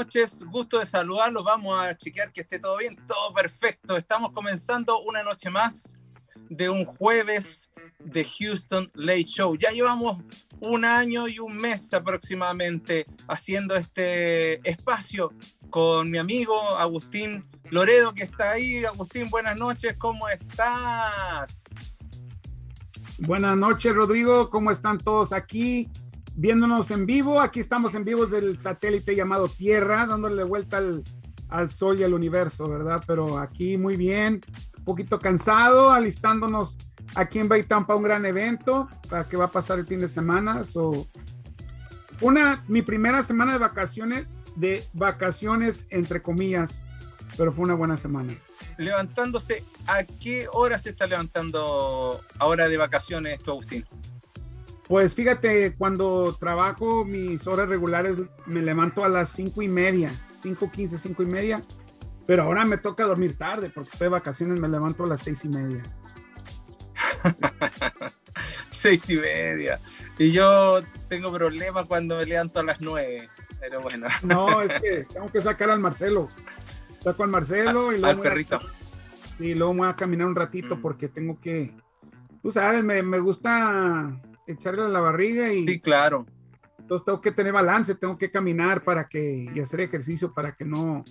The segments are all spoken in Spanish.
Noches. Gusto de saludarlos. Vamos a chequear que esté todo bien. Todo perfecto. Estamos comenzando una noche más de un jueves de Houston Late Show. Ya llevamos un año y un mes aproximadamente haciendo este espacio con mi amigo Agustín Loredo, que está ahí. Agustín, buenas noches. ¿Cómo estás? Buenas noches, Rodrigo. ¿Cómo están todos aquí? Viéndonos en vivo. Aquí estamos en vivo del satélite llamado Tierra, dándole vuelta al, Sol y al universo, ¿verdad? Pero aquí muy bien, un poquito cansado, alistándonos aquí en Baitampa un gran evento para que va a pasar el fin de semana. So, una, mi primera semana de vacaciones, de vacaciones entre comillas, pero fue una buena semana. Levantándose, ¿a qué hora se está levantando ahora de vacaciones esto, Agustín? Pues fíjate, cuando trabajo mis horas regulares me levanto a las cinco y media, cinco quince, cinco y media, pero ahora me toca dormir tarde porque estoy de vacaciones, me levanto a las seis y media. seis y media. Y yo tengo problemas cuando me levanto a las nueve, pero bueno. no, es que tengo que sacar al Marcelo. Saco al Marcelo y luego... Al perrito. y luego voy a caminar un ratito mm. porque tengo que... Tú sabes, me, me gusta echarle a la barriga y... Sí, claro. Entonces tengo que tener balance, tengo que caminar para que, y hacer ejercicio para que no...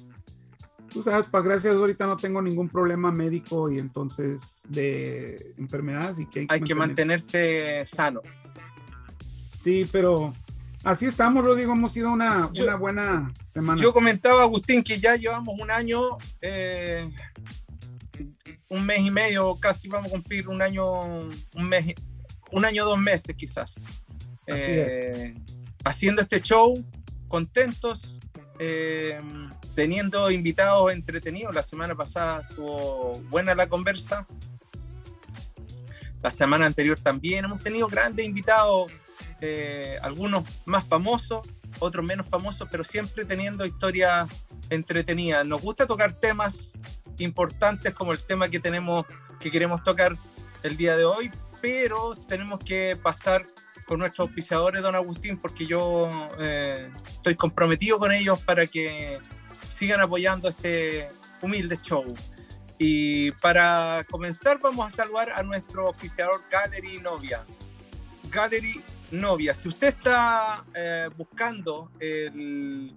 Tú sabes, para gracias ahorita no tengo ningún problema médico y entonces de enfermedades y que hay que, hay que mantenerse sano. Sí, pero así estamos, Rodrigo. Hemos sido una, una, buena semana. Yo comentaba, Agustín, que ya llevamos un año, eh, un mes y medio, casi vamos a cumplir un año, un mes, un año, dos meses quizás. Eh, haciendo este show, contentos, eh, teniendo invitados entretenidos. La semana pasada estuvo buena la conversa. La semana anterior también hemos tenido grandes invitados, eh, algunos más famosos, otros menos famosos, pero siempre teniendo historias entretenidas. Nos gusta tocar temas importantes como el tema que tenemos, que queremos tocar el día de hoy, pero tenemos que pasar con nuestros auspiciadores, don Agustín, porque yo eh, estoy comprometido con ellos para que sigan apoyando este humilde show. Y para comenzar vamos a saludar a nuestro auspiciador Gallery Novia. Gallery Novia, si usted está eh, buscando el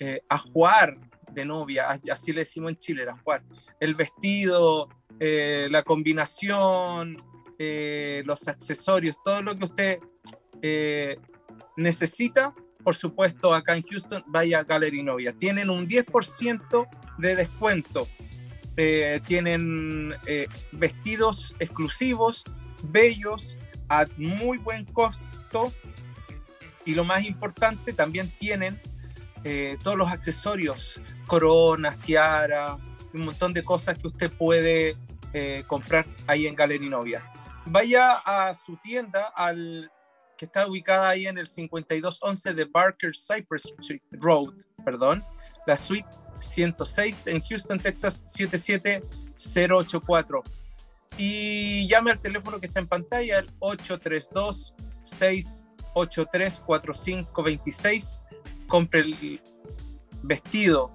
eh, ajuar de novia, así le decimos en Chile, el ajuar, el vestido, la combinación, eh, los accesorios, todo lo que usted eh, necesita, por supuesto, acá en Houston, vaya a Gallery Novia. Tienen un 10% de descuento. Eh, tienen vestidos exclusivos, bellos, a muy buen costo. Y lo más importante, también tienen todos los accesorios, coronas, tiara, un montón de cosas que usted puede comprar ahí en Gallery Novia vaya a su tienda al, que está ubicada ahí en el 5211 de Barker Cypress Street Road, perdón, la suite 106 en Houston, Texas 77084. Y llame al teléfono que está en pantalla, el 832 683 4526. Compre el vestido,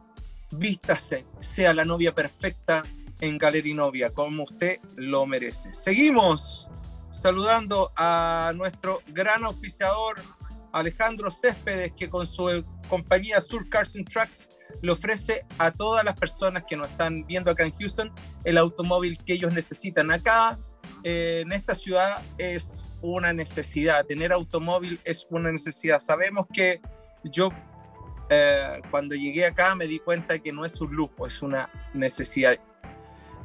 vístase, sea la novia perfecta en Galería Novia, como usted lo merece. Seguimos saludando a nuestro gran auspiciador Alejandro Céspedes, que con su compañía Sur Carson Trucks le ofrece a todas las personas que nos están viendo acá en Houston el automóvil que ellos necesitan. Acá eh, en esta ciudad es una necesidad, tener automóvil es una necesidad. Sabemos que yo eh, cuando llegué acá me di cuenta que no es un lujo, es una necesidad.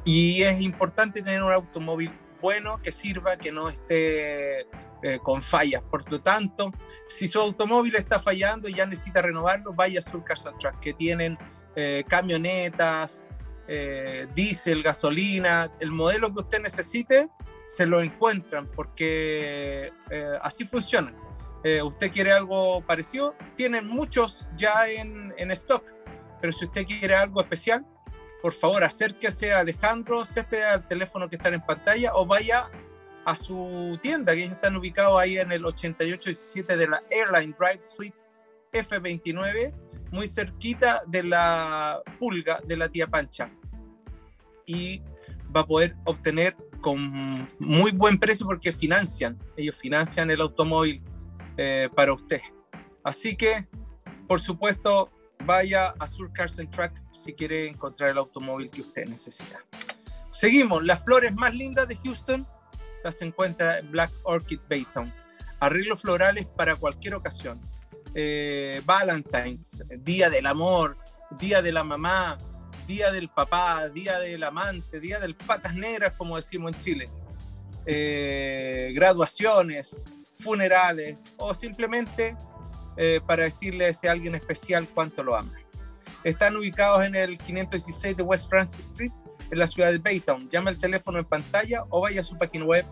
Y es importante tener un automóvil bueno que sirva, que no esté eh, con fallas. Por lo tanto, si su automóvil está fallando y ya necesita renovarlo, vaya a Sur Cars Truck, que tienen eh, camionetas, eh, diésel, gasolina, el modelo que usted necesite, se lo encuentran porque así funcionan. usted quiere algo parecido, tienen muchos ya en, en stock, pero si usted quiere algo especial, por favor acérquese a Alejandro Césped al teléfono que está en pantalla o vaya a su tienda, que ellos están ubicados ahí en el 8817 de la Airline Drive Suite F29 muy cerquita de la pulga de la tía Pancha. Y va a poder obtener con muy buen precio porque financian, ellos financian el automóvil eh, para usted. Así que, por supuesto, vaya a Sur Cars and si quiere encontrar el automóvil que usted necesita. Seguimos, las flores más lindas de Houston las encuentra en Black Orchid Baytown. Arreglos florales para cualquier ocasión. Eh, Valentine's, Día del Amor, Día de la Mamá, Día del Papá, Día del Amante, Día del Patas Negras, como decimos en Chile. Eh, graduaciones, funerales o simplemente eh, para decirle a ese alguien especial cuánto lo ama. Están ubicados en el 516 de West Francis Street, en la ciudad de Baytown. Llame al teléfono en pantalla o vaya a su página web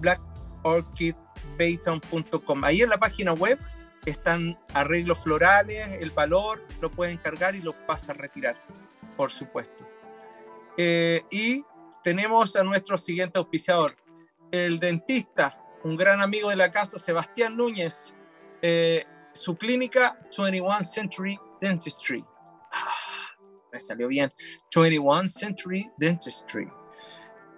blackorchidbaytown.com. Ahí en la página web están arreglos florales, el valor, lo pueden cargar y lo pasa a retirar, por supuesto. Eh, y tenemos a nuestro siguiente auspiciador, el dentista, un gran amigo de la casa, Sebastián Núñez. Eh, su clínica 21 Century Dentistry. Ah, me salió bien. 21 Century Dentistry.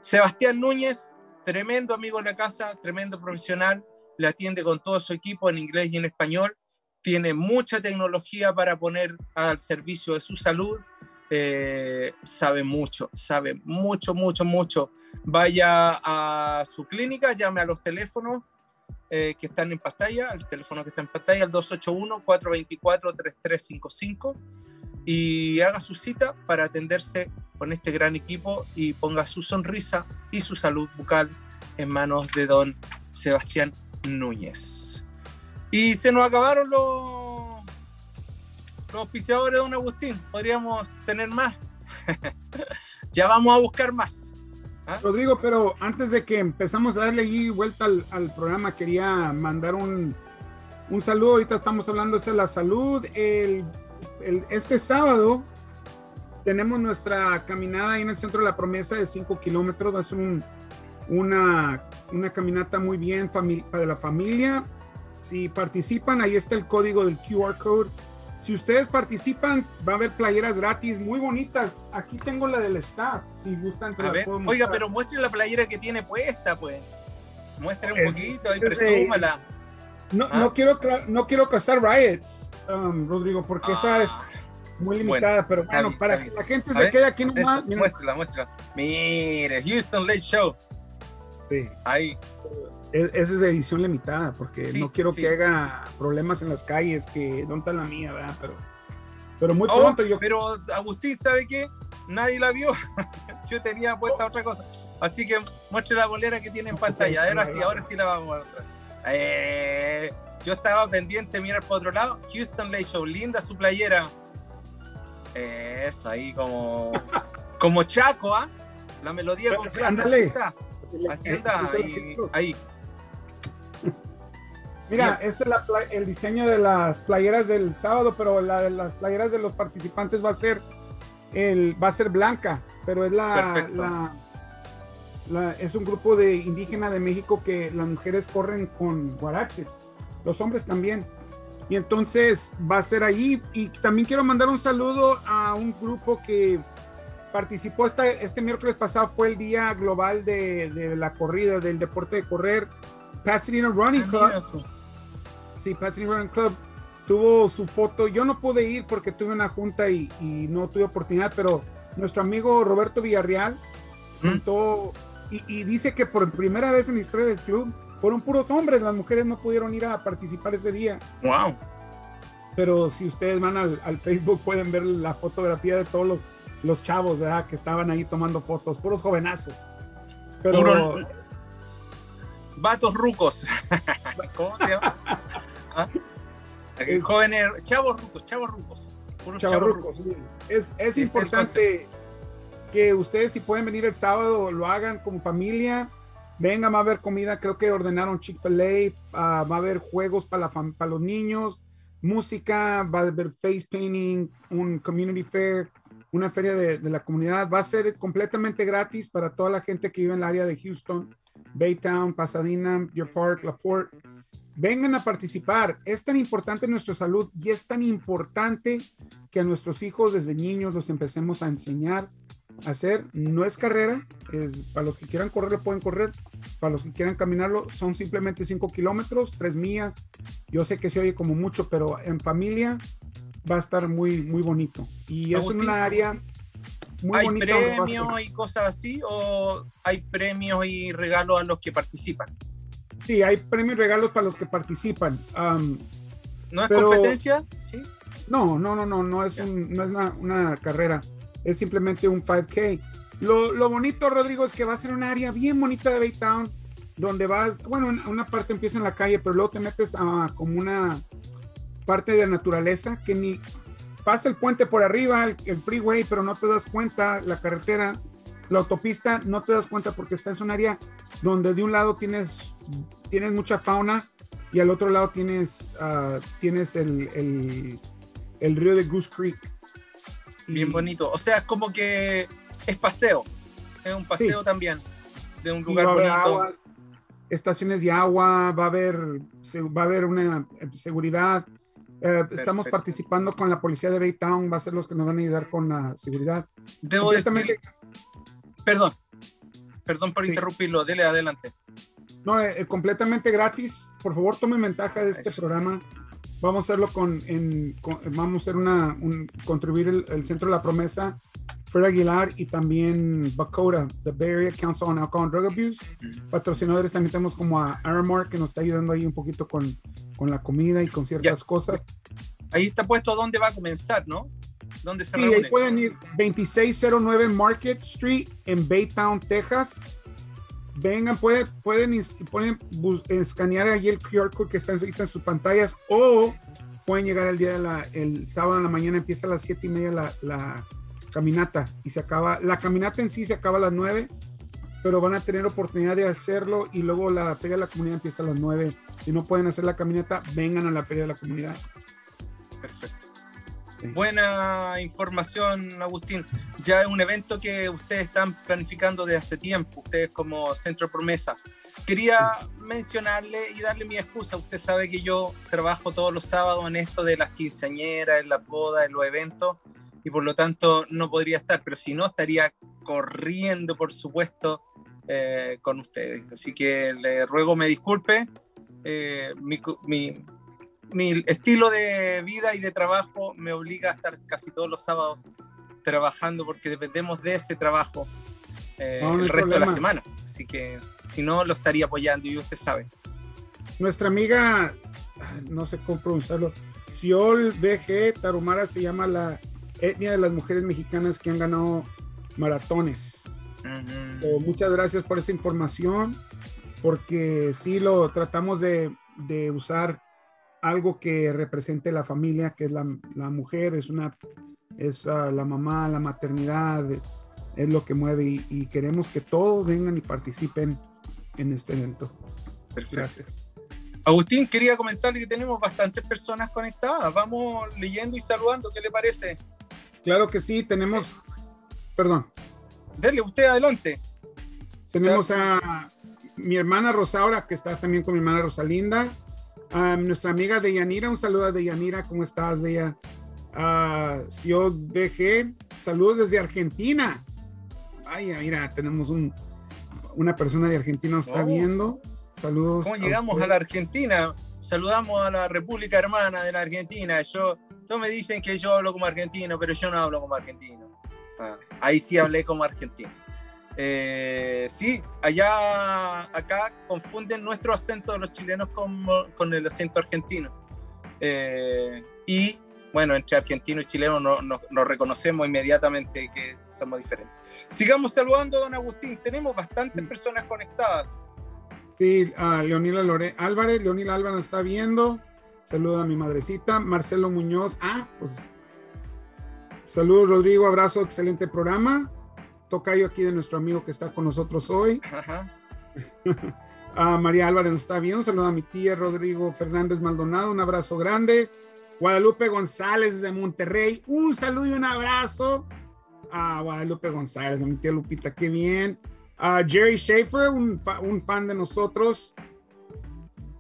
Sebastián Núñez, tremendo amigo de la casa, tremendo profesional, le atiende con todo su equipo en inglés y en español. Tiene mucha tecnología para poner al servicio de su salud. Eh, sabe mucho, sabe mucho, mucho, mucho. Vaya a su clínica, llame a los teléfonos eh, que están en pantalla, el teléfono que está en pantalla, el 281-424-3355, y haga su cita para atenderse con este gran equipo y ponga su sonrisa y su salud bucal en manos de don Sebastián Núñez. Y se nos acabaron los, los auspiciadores don Agustín, podríamos tener más. ya vamos a buscar más. Rodrigo, pero antes de que empezamos a darle vuelta al, programa, quería mandar un, un, saludo. Ahorita estamos hablando de la salud. Este sábado tenemos nuestra caminada ahí en el centro de la promesa de 5 kilómetros. Va una, una caminata muy bien para la familia. Si participan, ahí está el código del QR code si ustedes participan, va a haber playeras gratis muy bonitas. Aquí tengo la del staff, si gustan. a ver, oiga, pero muestre la playera que tiene puesta, pues. Muestre un poquito, ahí presúmala. No, ¿Ah? no, quiero, no quiero causar riots, um, Rodrigo, porque esa es ah, muy limitada, pero bueno, para que la gente se quede aquí nomás. Muéstrala, muéstrala. Mire, Houston Late Show. Sí. Ahí. Esa es edición limitada, porque no quiero que haga problemas en las calles, que no está la mía, ¿verdad? Pero, pero muy oh, pronto yo. Pero Agustín, ¿sabe qué? Nadie la vio. yo tenía puesta otra cosa. Así que muestre la bolera que tiene en pantalla. Ahora sí, ahora sí la vamos a mostrar. Eh, yo estaba pendiente mirar por otro lado. Houston Lay Show, linda su playera. eso, ahí como, como Chaco, ¿ah? La melodía con clase. Así está, ahí, ahí. Mira, este es el diseño de las playeras del sábado, pero la de las playeras de los participantes va a ser el, va a ser blanca, pero es la, es un grupo de indígena de México que las mujeres corren con guaraches, los hombres también. Y entonces va a ser ahí. Y también quiero mandar un saludo a un grupo que participó este, este miércoles pasado, fue el día global de, de la corrida, del deporte de correr. Pasadena Running ah, Club Sí, Passing Run Club tuvo su foto. Yo no pude ir porque tuve una junta y, no tuve oportunidad, pero nuestro amigo Roberto Villarreal juntó y, dice que por primera vez en la historia del club fueron puros hombres, las mujeres no pudieron ir a participar ese día. Wow. Pero si ustedes van al, Facebook pueden ver la fotografía de todos los, los chavos ¿verdad? que estaban ahí tomando fotos, puros jovenazos. Pero vatos rucos. ¿Cómo se llama? ¿Ah? Jóvenes, chavos rucos, chavos rucos. Chavos rucos. Es, es importante que ustedes si pueden venir el sábado lo hagan como familia. Vengan, va a haber comida, creo que ordenaron Chick-fil-A, ah, va a haber juegos para, la para los niños, música, va a haber face painting, un community fair, una feria de, de, la comunidad. Va a ser completamente gratis para toda la gente que vive en el área de Houston, Baytown, Pasadena, Deer Park, LaPorte. Vengan a participar. Es tan importante nuestra salud y es tan importante que a nuestros hijos desde niños los empecemos a enseñar a hacer. No es carrera, es para los que quieran correr, pueden correr. Para los que quieran caminarlo, son simplemente 5 kilómetros, 3 millas. Yo sé que se oye como mucho, pero en familia va a estar muy, muy bonito. Y es una área muy ¿Hay premios y cosas así o hay premios y regalos a los que participan? Sí, hay premios y regalos para los que participan. ¿No es competencia? Sí. No, no, no, no, no es, no es una, carrera. Es simplemente un 5K. Lo, lo, bonito, Rodrigo, es que va a ser un área bien bonita de Baytown, donde vas, bueno, una parte empieza en la calle, pero luego te metes a como una parte de naturaleza que ni pasa el puente por arriba, el, freeway, pero no te das cuenta, la carretera, la autopista, no te das cuenta porque está en un área donde de un lado tienes, tienes mucha fauna y al otro lado tienes, ah, tienes el, el, río de Goose Creek. Bien bonito. O sea, es como que es paseo. Es un paseo también de un lugar bonito. estaciones de agua, va a haber, va a haber una seguridad, eh, estamos participando con la policía de Baytown, va a ser los que nos van a ayudar con la seguridad. Debo decir, perdón, perdón por interrumpirlo, dele adelante. No, eh, eh, completamente gratis. Por favor, tomen ventaja de este programa. Vamos a hacerlo con, en, vamos a hacer una, un, contribuir el, Centro de la Promesa, Fred Aguilar y también Bakota, the Bay Area Council on Alcohol and Drug Abuse. Patrocinadores también tenemos como a Aramark, que nos está ayudando ahí un poquito con, con la comida y con ciertas cosas. Ahí está puesto dónde va a comenzar, ¿no? ¿Dónde se sí, ahí pueden ir 2609 Market Street en Baytown, Texas vengan, pueden, pueden, pueden escanear allí el QR code que está en sus pantallas o pueden llegar el día de la, el sábado en la mañana, empieza a las siete y media la, la, caminata y se acaba, la caminata en sí se acaba a las 9, pero van a tener oportunidad de hacerlo y luego la Feria de la Comunidad empieza a las 9. Si no pueden hacer la caminata, vengan a la Feria de la Comunidad. Perfecto. Buena información, Agustín. Ya es un evento que ustedes están planificando desde hace tiempo, ustedes como Centro Promesa. Quería mencionarle y darle mi excusa. Usted sabe que yo trabajo todos los sábados en esto de las quinceañeras, en las bodas, en los eventos, y por lo tanto no podría estar, pero si no, estaría corriendo, por supuesto, eh, con ustedes. Así que le ruego me disculpe. Eh, mi, mi, mi estilo de vida y de trabajo me obliga a estar casi todos los sábados trabajando porque dependemos de ese trabajo eh, el resto de la semana. Así que si no, lo estaría apoyando y usted sabe. Nuestra amiga, no sé cómo pronunciarlo, Siol BG Tarumara se llama la etnia de las mujeres mexicanas que han ganado maratones. muchas gracias por esa información, porque sí lo tratamos de, de usar algo que represente la familia, que es la, la mujer, es una es uh, la mamá, la maternidad, es lo que mueve y, queremos que todos vengan y participen en este evento. Gracias. Agustín, quería comentarle que tenemos bastantes personas conectadas. Vamos leyendo y saludando. ¿Qué le parece? Claro que sí, tenemos. Perdón. Dele, usted adelante. Tenemos a mi hermana Rosaura, que está también con mi hermana Rosalinda nuestra amiga Deyanira, un saludo a Deyanira, ¿cómo estás, Deya? Uh, Sio BG, saludos desde Argentina. Ay, mira, tenemos un, una persona de Argentina nos está oh. viendo. Saludos. ¿Cómo llegamos a, la Argentina? Saludamos a la República Hermana de la Argentina. Yo, todos me dicen que yo hablo como argentino, pero yo no hablo como argentino. Ah, ahí sí hablé como argentino. Eh, sí, allá, acá confunden nuestro acento de los chilenos con, con el acento argentino. Eh, y bueno, entre argentino y chileno nos no, reconocemos inmediatamente que somos diferentes. Sigamos saludando a don Agustín, tenemos bastantes personas conectadas. Sí, a Leonila Lore Álvarez, Leonila Álvarez nos está viendo. Saluda a mi madrecita, Marcelo Muñoz. Ah, pues saludos Rodrigo, abrazo, excelente programa tocayo aquí de nuestro amigo que está con nosotros hoy. a María Álvarez nos está viendo. Saluda a mi tía Rodrigo Fernández Maldonado. Un abrazo grande. Guadalupe González de Monterrey. Un saludo y un abrazo a Guadalupe González, a mi tía Lupita. Qué bien. A Jerry Schaefer, un, fan de nosotros.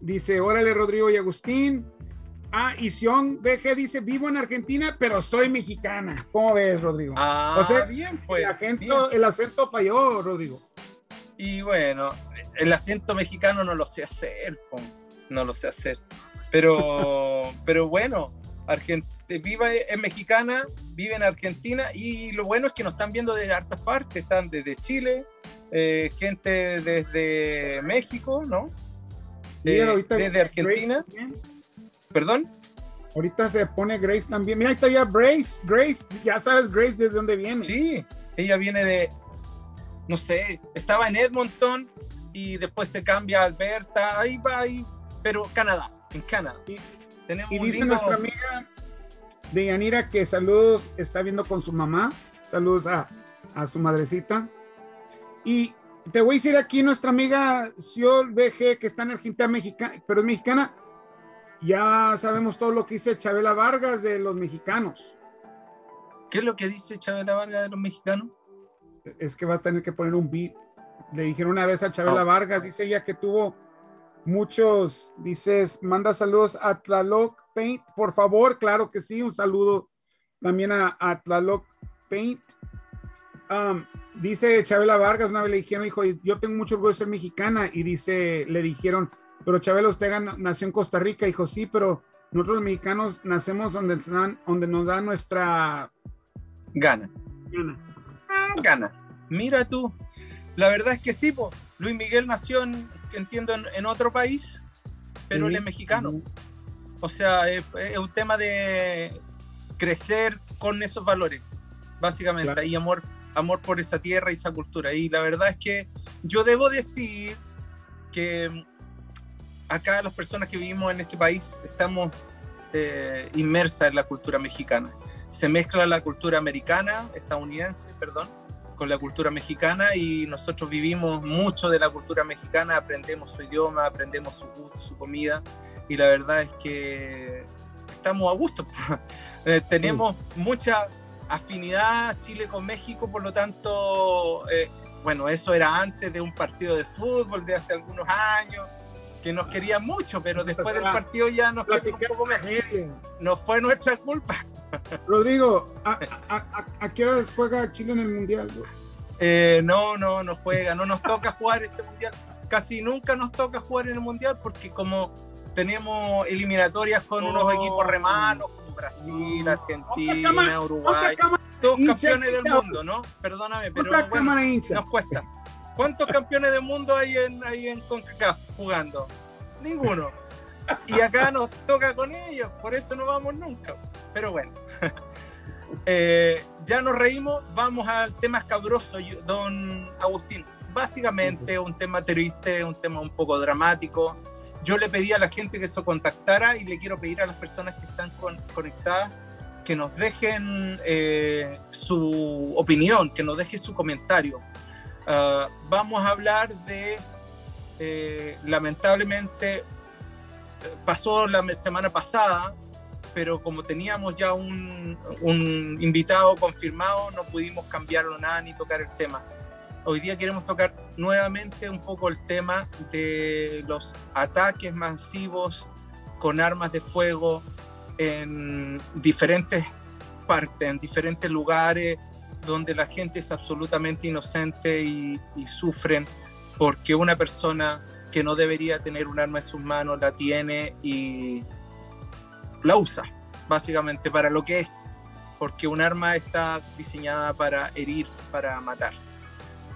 Dice, órale, Rodrigo y Agustín. Ah, y Sion BG dice, vivo en Argentina, pero soy mexicana. ¿Cómo ves, Rodrigo? Ah, O sea, bien, pues. el, acento, el acento falló, Rodrigo. Y bueno, el acento mexicano no lo sé hacer, no lo sé hacer. Pero, pero bueno, Argent viva es mexicana, vive en Argentina y lo bueno es que nos están viendo de hartas partes, están desde Chile, eh, gente desde México, ¿no? Eh, desde Argentina. Perdón. Ahorita se pone Grace también. Mira, ahí está ya Grace. Grace, ya sabes Grace desde dónde viene. Sí, ella viene de, no sé, estaba en Edmonton y después se cambia a Alberta, ahí va, ahí, pero Canadá, en Canadá. Y- Tenemos Y dice lindo- nuestra amiga de Yanira que saludos, está viendo con su mamá. Saludos a, a su madrecita. Y te voy a decir aquí nuestra amiga Ciol BG, que está en Argentina, mexicana, pero es mexicana. Ya sabemos todo lo que dice Chabela Vargas de los mexicanos. ¿Qué es lo que dice Chabela Vargas de los mexicanos? Es que va a tener que poner un beat. Le dijeron una vez a Chabela Oh. Vargas, dice ella que tuvo muchos, dices, manda saludos a Tlaloc Paint, por favor, claro que sí, un saludo también a, a Tlaloc Paint. Um, dice Chabela Vargas, una vez le dijeron, hijo, yo tengo mucho orgullo de ser mexicana, y dice, le dijeron, pero Chabela, usted gan- nació en Costa Rica, dijo, sí, pero nosotros los mexicanos nacemos donde, nos dan- donde nos da nuestra... Gana. Ah, Gana. Mira tú. La verdad es que sí, po. Luis Miguel nació, en, entiendo, en, en otro país, pero él es mexicano. O sea, es, es un tema de crecer con esos valores, básicamente, Claro. y amor, amor por esa tierra y esa cultura. Y la verdad es que yo debo decir que acá las personas que vivimos en este país estamos eh, inmersas en la cultura mexicana. Se mezcla la cultura americana, estadounidense, perdón, con la cultura mexicana y nosotros vivimos mucho de la cultura mexicana, aprendemos su idioma, aprendemos su gusto, su comida y la verdad es que estamos a gusto. Eh, tenemos mucha afinidad Chile con México, por lo tanto, eh, bueno, eso era antes de un partido de fútbol de hace algunos años, que nos querían mucho, pero después del partido ya nos quedó un poco. No fue nuestra culpa. Rodrigo, ¿a, a, a, qué hora juega Chile en el Mundial? Eh, no, no, no juega, no nos toca jugar este mundial. Casi nunca nos toca jugar en el mundial porque como tenemos eliminatorias con unos equipos re malos como Brasil, No. Argentina, Uruguay, todos campeones del mundo, ¿no? Perdóname, pero bueno, nos cuesta. ¿Cuántos campeones del mundo hay en, hay en CONCACAF jugando? Ninguno. Y acá nos toca con ellos, por eso no vamos nunca. Pero bueno. Eh, ya nos reímos, vamos al tema escabroso, don Agustín. Básicamente un tema triste, un tema un poco dramático. Yo le pedí a la gente que se contactara y le quiero pedir a las personas que están con- conectadas que nos dejen eh, su opinión, que nos dejen su comentario. Ah, vamos a hablar de, eh, lamentablemente, eh, pasó la semana pasada, pero como teníamos ya un, un invitado confirmado, no pudimos cambiarlo nada ni tocar el tema. Hoy día queremos tocar nuevamente un poco el tema de los ataques masivos con armas de fuego en diferentes partes, en diferentes lugares, donde la gente es absolutamente inocente y, y sufren porque una persona que no debería tener un arma en sus manos la tiene y la usa, básicamente para lo que es, porque un arma está diseñada para herir, para matar.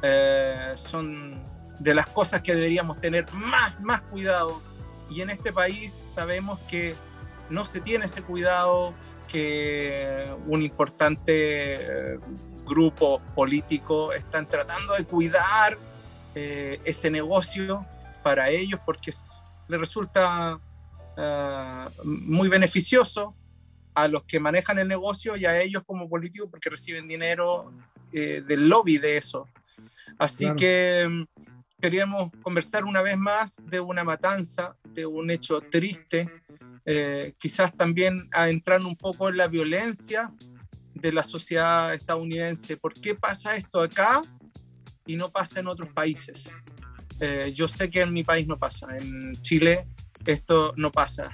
Eh, son de las cosas que deberíamos tener más, más cuidado. Y en este país sabemos que no se tiene ese cuidado, que un importante eh, grupo político están tratando de cuidar eh, ese negocio para ellos porque les resulta ah, muy beneficioso a los que manejan el negocio y a ellos como políticos porque reciben dinero eh, del lobby de eso. Así Claro. que mm, queríamos conversar una vez más de una matanza, de un hecho triste, eh, quizás también a entrar un poco en la violencia de la sociedad estadounidense. ¿Por qué pasa esto acá y no pasa en otros países? Eh, yo sé que en mi país no pasa. En Chile esto no pasa.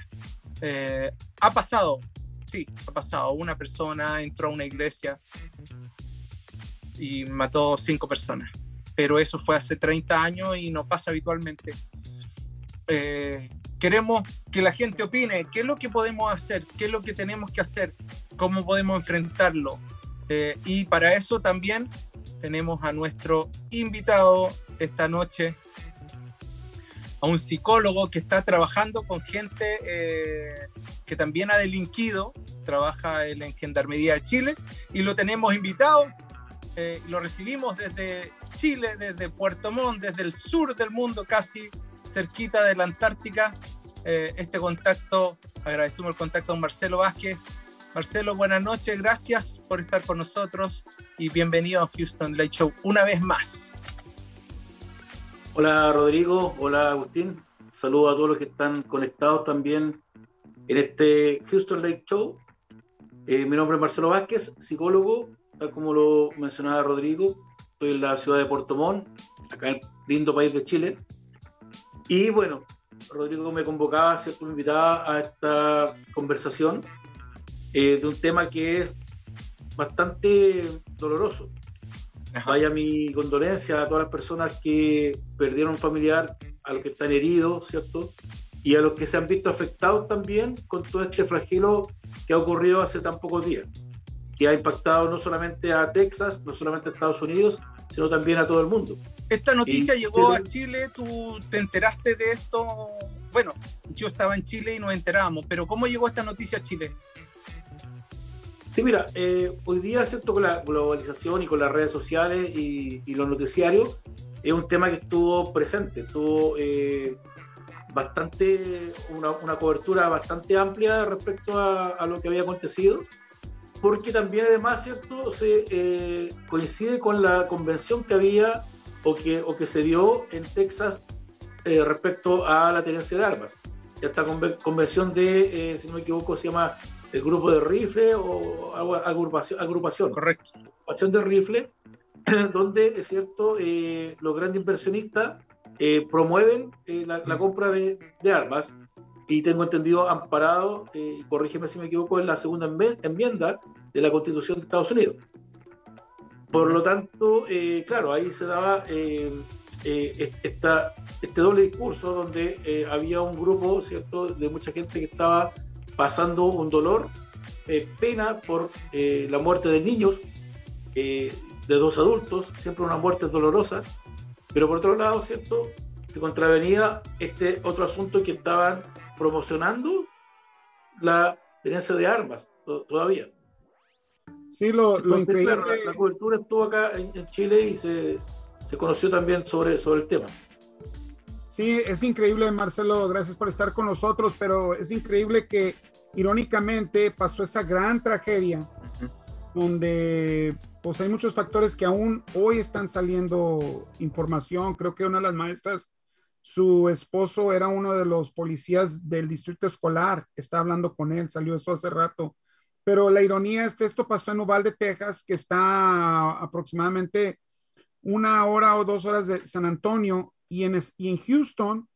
Eh, ha pasado, sí, ha pasado. Una persona entró a una iglesia y mató cinco personas, pero eso fue hace 30 años y no pasa habitualmente. Eh, queremos que la gente opine qué es lo que podemos hacer, qué es lo que tenemos que hacer, cómo podemos enfrentarlo. Eh, y para eso también tenemos a nuestro invitado esta noche, a un psicólogo que está trabajando con gente eh, que también ha delinquido, trabaja en la Gendarmería de Chile, y lo tenemos invitado, eh, lo recibimos desde Chile, desde Puerto Montt, desde el sur del mundo, casi cerquita de la Antártica. Eh, este contacto, agradecemos el contacto a Marcelo Vázquez. Marcelo, buenas noches, gracias por estar con nosotros y bienvenido a Houston Late Show una vez más. Hola Rodrigo, hola Agustín. Saludos a todos los que están conectados también en este Houston Lake Show. Eh, mi nombre es Marcelo Vázquez, psicólogo, tal como lo mencionaba Rodrigo. Estoy en la ciudad de Puerto Montt, acá en el lindo país de Chile. Y bueno, Rodrigo me convocaba, ¿cierto? Me invitaba a esta conversación eh, de un tema que es bastante doloroso Vaya mi condolencia a todas las personas que perdieron un familiar, a los que están heridos, ¿cierto? Y a los que se han visto afectados también con todo este flagelo que ha ocurrido hace tan pocos días, que ha impactado no solamente a Texas, no solamente a Estados Unidos, sino también a todo el mundo. Esta noticia llegó a Chile, tú te enteraste de esto. Bueno, yo estaba en Chile y nos enterábamos, pero ¿cómo llegó esta noticia a Chile? Sí, mira, eh, hoy día, ¿cierto? Con la globalización y con las redes sociales y, los noticiarios, es un tema que estuvo presente, estuvo eh, bastante, una, cobertura bastante amplia respecto a, lo que había acontecido, porque también además, ¿cierto? Se eh, coincide con la convención que había o que, o que se dio en Texas respecto a la tenencia de armas. Esta convención de, si no me equivoco, se llama el grupo de rifle o agrupación, agrupación. Correcto. Agrupación de rifle, donde, es cierto, eh, los grandes inversionistas eh, promueven eh, la, compra de, de, armas y tengo entendido amparado, y corrígeme si me equivoco, en la segunda enmienda de la Constitución de Estados Unidos. Por lo tanto, claro, ahí se daba esta, este doble discurso donde había un grupo, ¿cierto?, de mucha gente que estaba pasando un dolor, eh, pena por eh, la muerte de niños, eh, de dos adultos, siempre una muerte dolorosa, pero por otro lado, ¿cierto? Se contravenía este otro asunto que estaban promocionando la tenencia de armas todavía. Sí, lo, lo increíble. la, cobertura estuvo acá en, Chile y se, se, conoció también sobre, sobre el tema. Sí, es increíble, Marcelo, gracias por estar con nosotros, pero es increíble que irónicamente pasó esa gran tragedia donde pues hay muchos factores que aún hoy están saliendo información. Creo que una de las maestras, su esposo era uno de los policías del distrito escolar, está hablando con él, salió eso hace rato. Pero la ironía es que esto pasó en Uvalde, Texas, que está aproximadamente una hora o dos horas de San Antonio, y en, y en Houston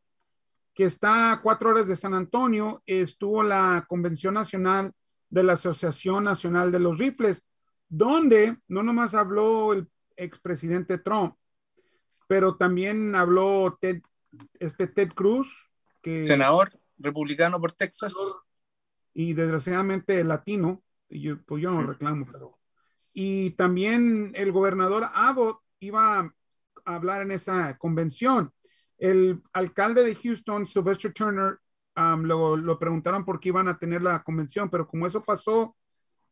que está a cuatro horas de San Antonio, estuvo la Convención Nacional de la Asociación Nacional de los Rifles, donde no nomás habló el expresidente Trump, pero también habló Ted, este Ted Cruz, que senador republicano por Texas y desgraciadamente latino, y yo, pues yo no reclamo, pero y también el gobernador Abbott iba a hablar en esa convención. El alcalde de Houston, Sylvester Turner, um, lo, preguntaron por qué iban a tener la convención, pero como eso pasó,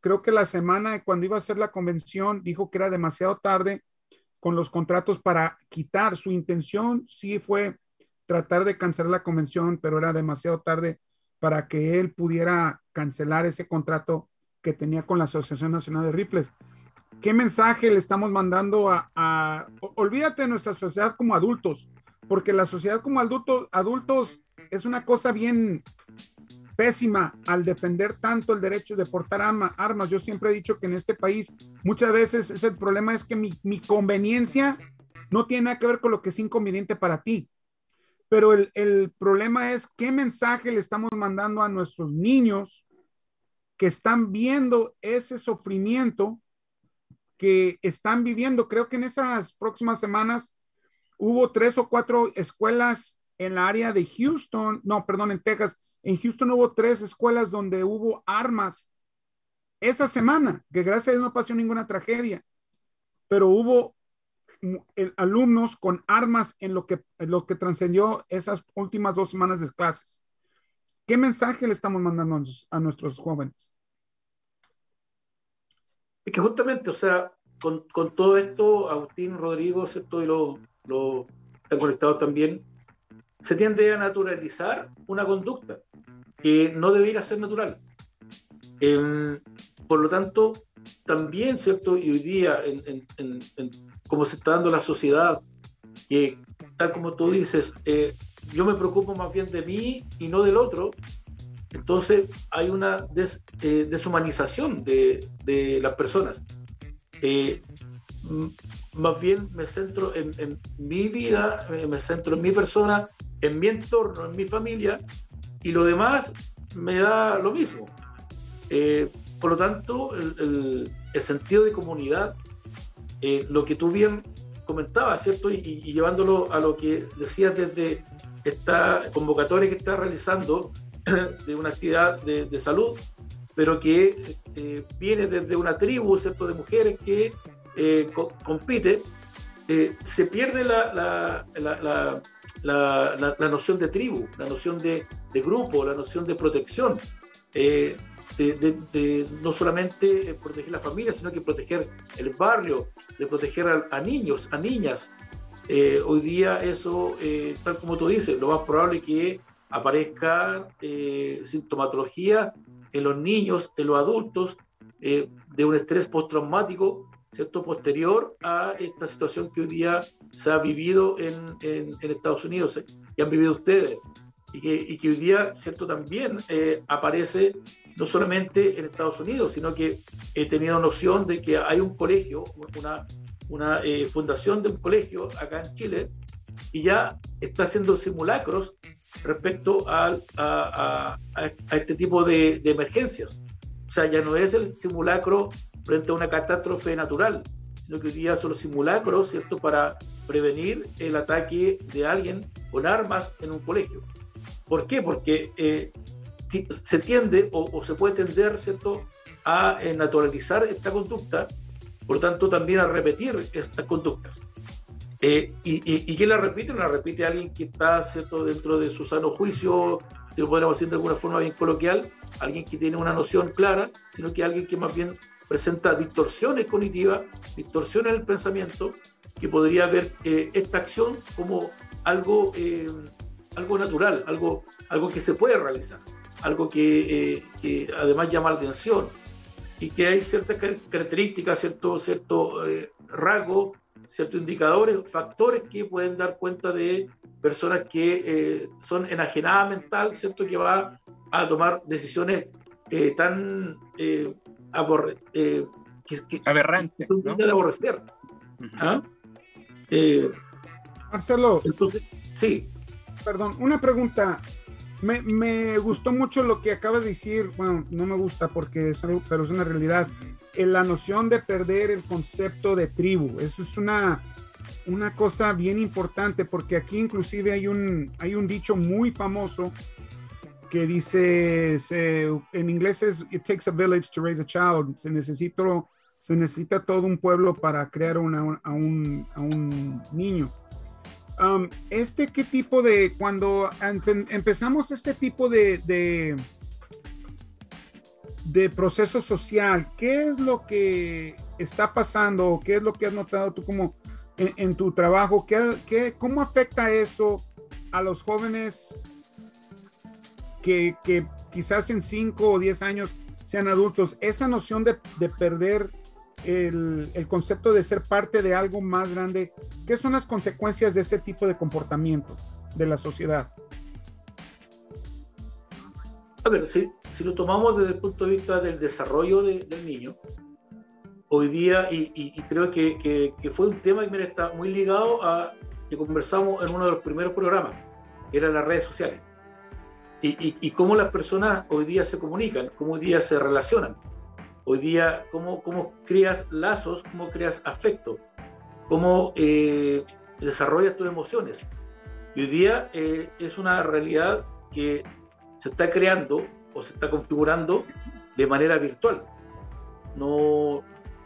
creo que la semana cuando iba a ser la convención, dijo que era demasiado tarde con los contratos para quitar. Su intención sí fue tratar de cancelar la convención, pero era demasiado tarde para que él pudiera cancelar ese contrato que tenía con la Asociación Nacional de Rifles. ¿Qué mensaje le estamos mandando a, a olvídate de nuestra sociedad como adultos? porque la sociedad como adultos, adultos es una cosa bien pésima al defender tanto el derecho de portar armas. Yo siempre he dicho que en este país muchas veces es el problema es que mi, conveniencia no tiene nada que ver con lo que es inconveniente para ti. Pero el, el problema es qué mensaje le estamos mandando a nuestros niños que están viendo ese sufrimiento que están viviendo. Creo que en esas próximas semanas hubo tres o cuatro escuelas en la área de Houston, no, perdón, en Texas. En Houston hubo tres escuelas donde hubo armas esa semana, que gracias a Dios no pasó ninguna tragedia, pero hubo alumnos con armas en lo que, lo que trascendió esas últimas dos semanas de clases. ¿Qué mensaje le estamos mandando a nuestros jóvenes? Es que justamente, o sea, con, con todo esto, Agustín, Rodrigo, ¿cierto? Y lo, lo están conectados también, se tiende a naturalizar una conducta que no debería ser natural. Em, por lo tanto, también, ¿cierto? Y hoy día, en, en, en, cómo se está dando la sociedad, que tal como tú dices, eh, yo me preocupo más bien de mí y no del otro, entonces hay una eh, deshumanización de, de, las personas. Eh, más bien me centro en, en, mi vida, me centro en mi persona, en mi entorno, en mi familia, y lo demás me da lo mismo. Eh, por lo tanto, el, el, sentido de comunidad, eh, lo que tú bien comentabas, ¿cierto? Y, y, llevándolo a lo que decías desde esta convocatoria que estás realizando de una actividad de, de salud, pero que eh, viene desde una tribu, ¿cierto? De mujeres que eh, co compite, eh, se pierde la, la, la, la, noción de tribu, la noción de, de grupo, la noción de protección. De, no solamente eh, proteger la familia, sino que proteger el barrio, de proteger a, niños, a niñas. Eh, hoy día eso, eh, tal como tú dices, lo más probable que aparezca sintomatología en los niños, en los adultos, de un estrés postraumático, ¿cierto? Posterior a esta situación que hoy día se ha vivido en, en, en Estados Unidos, y han vivido ustedes. Y que, y que, hoy día, ¿cierto? También aparece no solamente en Estados Unidos, sino que he tenido noción de que hay un colegio, una, una eh, fundación de un colegio acá en Chile, y ya está haciendo simulacros respecto a, a, a, a este tipo de, de, emergencias. O sea, ya no es el simulacro frente a una catástrofe natural, sino que hoy día son los simulacros, ¿cierto?, para prevenir el ataque de alguien con armas en un colegio. ¿Por qué? Porque eh, se tiende o, o, se puede tender, ¿cierto?, a eh, naturalizar esta conducta, por tanto también a repetir estas conductas. Eh, y, y, y, quién la repite? La repite alguien que está, ¿cierto?, dentro de su sano juicio, si lo podemos decir de alguna forma bien coloquial, alguien que tiene una noción clara, sino que alguien que más bien presenta distorsiones cognitivas, distorsiones en el pensamiento, que podría ver eh, esta acción como algo, eh, algo natural, algo, algo que se puede realizar algo que, eh, que, además llama la atención y que hay ciertas características, cierto, cierto eh, rasgo, ciertos indicadores, factores que pueden dar cuenta de personas que eh, son enajenadas mental, ¿cierto? Que va a tomar decisiones eh, tan aborre, que, que, aberrantes, ¿no? de aborrecer. Uh -huh. ¿Ah? Marcelo. Entonces, sí. Perdón, una pregunta. Me, me, gustó mucho lo que acabas de decir, bueno, no me gusta porque es algo, pero es una realidad, en la noción de perder el concepto de tribu, eso es una, una cosa bien importante porque aquí inclusive hay un, hay un dicho muy famoso que dice, se, en inglés es, it takes a village to raise a child, se se necesita todo un pueblo para crear una, a, un, a un niño. Um, este qué tipo de, cuando empe empezamos este tipo de, de, proceso social, ¿qué es lo que está pasando? ¿Qué es lo que has notado tú como en, en tu trabajo? ¿Qué, qué, ¿Cómo afecta eso a los jóvenes que, que quizás en 5 o 10 años sean adultos? Esa noción de, de perder el, el, concepto de ser parte de algo más grande, ¿qué son las consecuencias de ese tipo de comportamiento de la sociedad? A ver, si, si lo tomamos desde el punto de vista del desarrollo de, del niño, hoy día, y, y, y creo que, que, que, fue un tema que mira, está muy ligado a que conversamos en uno de los primeros programas, eran las redes sociales. Y, y, cómo las personas hoy día se comunican, cómo hoy día se relacionan. Hoy día, cómo, cómo creas lazos, cómo creas afecto, cómo eh, desarrollas tus emociones. Y hoy día eh, es una realidad que se está creando o se está configurando de manera virtual. No,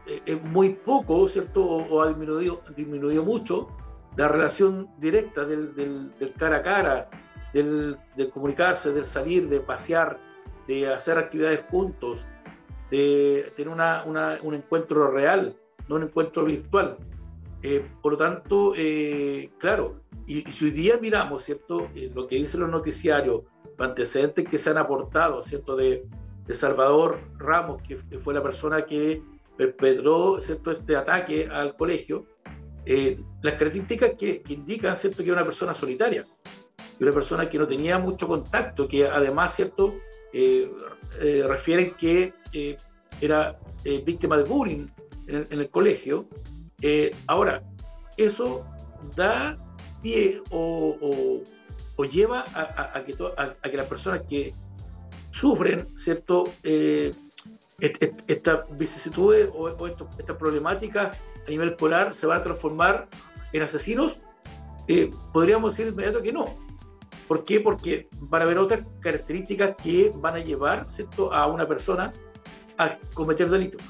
eh, es muy poco, ¿cierto? O, ha disminuido, disminuido mucho la relación directa del, del, cara a cara, del, comunicarse, del salir, de pasear, de hacer actividades juntos, de tener una, una, un encuentro real, no un encuentro virtual. Eh, por lo tanto, eh, claro, y, si hoy día miramos, ¿cierto? lo que dicen los noticiarios, los antecedentes que se han aportado, ¿cierto? De, de Salvador Ramos, que fue la persona que perpetró ¿cierto? este ataque al colegio, eh, las características que, indican ¿cierto? que era una persona solitaria, una persona que no tenía mucho contacto, que además ¿cierto? Eh, eh, refieren que era víctima de bullying en el, colegio. ahora, eso da pie o, o, lleva a, que las personas que sufren cierto estas vicisitudes o, estas problemáticas a nivel polar se van a transformar en asesinos? Eh, podríamos decir de inmediato que no. ¿Por qué? Porque van a haber otras características que van a llevar ¿cierto? a una persona a cometer delitos.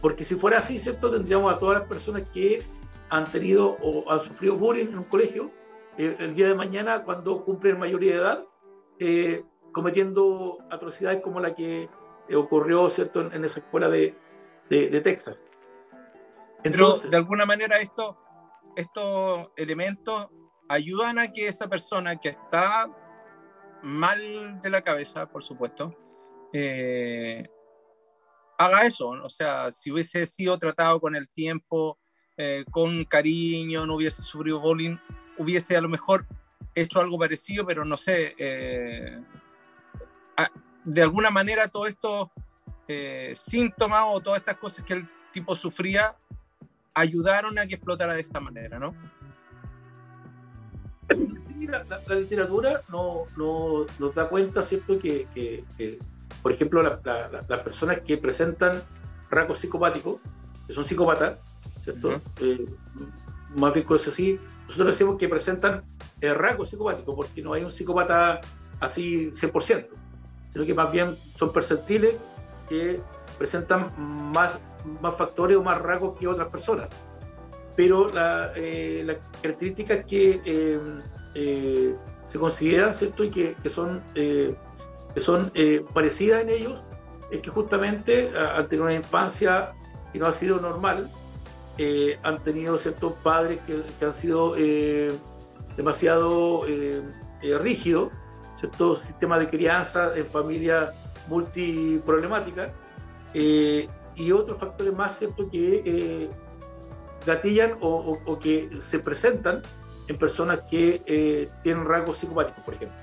Porque si fuera así, ¿cierto? tendríamos a todas las personas que han tenido o han sufrido bullying en un colegio eh, el día de mañana, cuando cumplen mayoría de edad, eh, cometiendo atrocidades como la que ocurrió ¿cierto? En, esa escuela de, de, Texas. Entonces, de alguna manera esto, estos elementos ayudan a que esa persona que está mal de la cabeza, por supuesto, eh, haga eso. O sea, si hubiese sido tratado con el tiempo, eh, con cariño, no hubiese sufrido bullying, hubiese a lo mejor hecho algo parecido, pero no sé, eh, de alguna manera todos estos eh, síntomas o todas estas cosas que el tipo sufría ayudaron a que explotara de esta manera, ¿no? Sí, la, literatura no, no, nos da cuenta, ¿cierto? Que, por ejemplo, las personas que presentan rasgos psicopáticos, que son psicópatas, ¿cierto? Eh, más bien con eso sí, nosotros decimos que presentan el rasgo psicopático, porque no hay un psicópata así 100% sino que más bien son percentiles que presentan más, más factores o más rasgos que otras personas. Pero la, eh, las características que eh, eh, se consideran ¿cierto? y que, que son, que son parecidas en ellos es que justamente han tenido una infancia que no ha sido normal, han tenido ciertos padres que, que han sido demasiado rígidos ¿cierto? sistema de crianza en familias multiproblemáticas eh, y otros factores más ¿cierto? que eh, gatillan o, que se presentan en personas que eh, tienen rasgos psicopáticos, por ejemplo.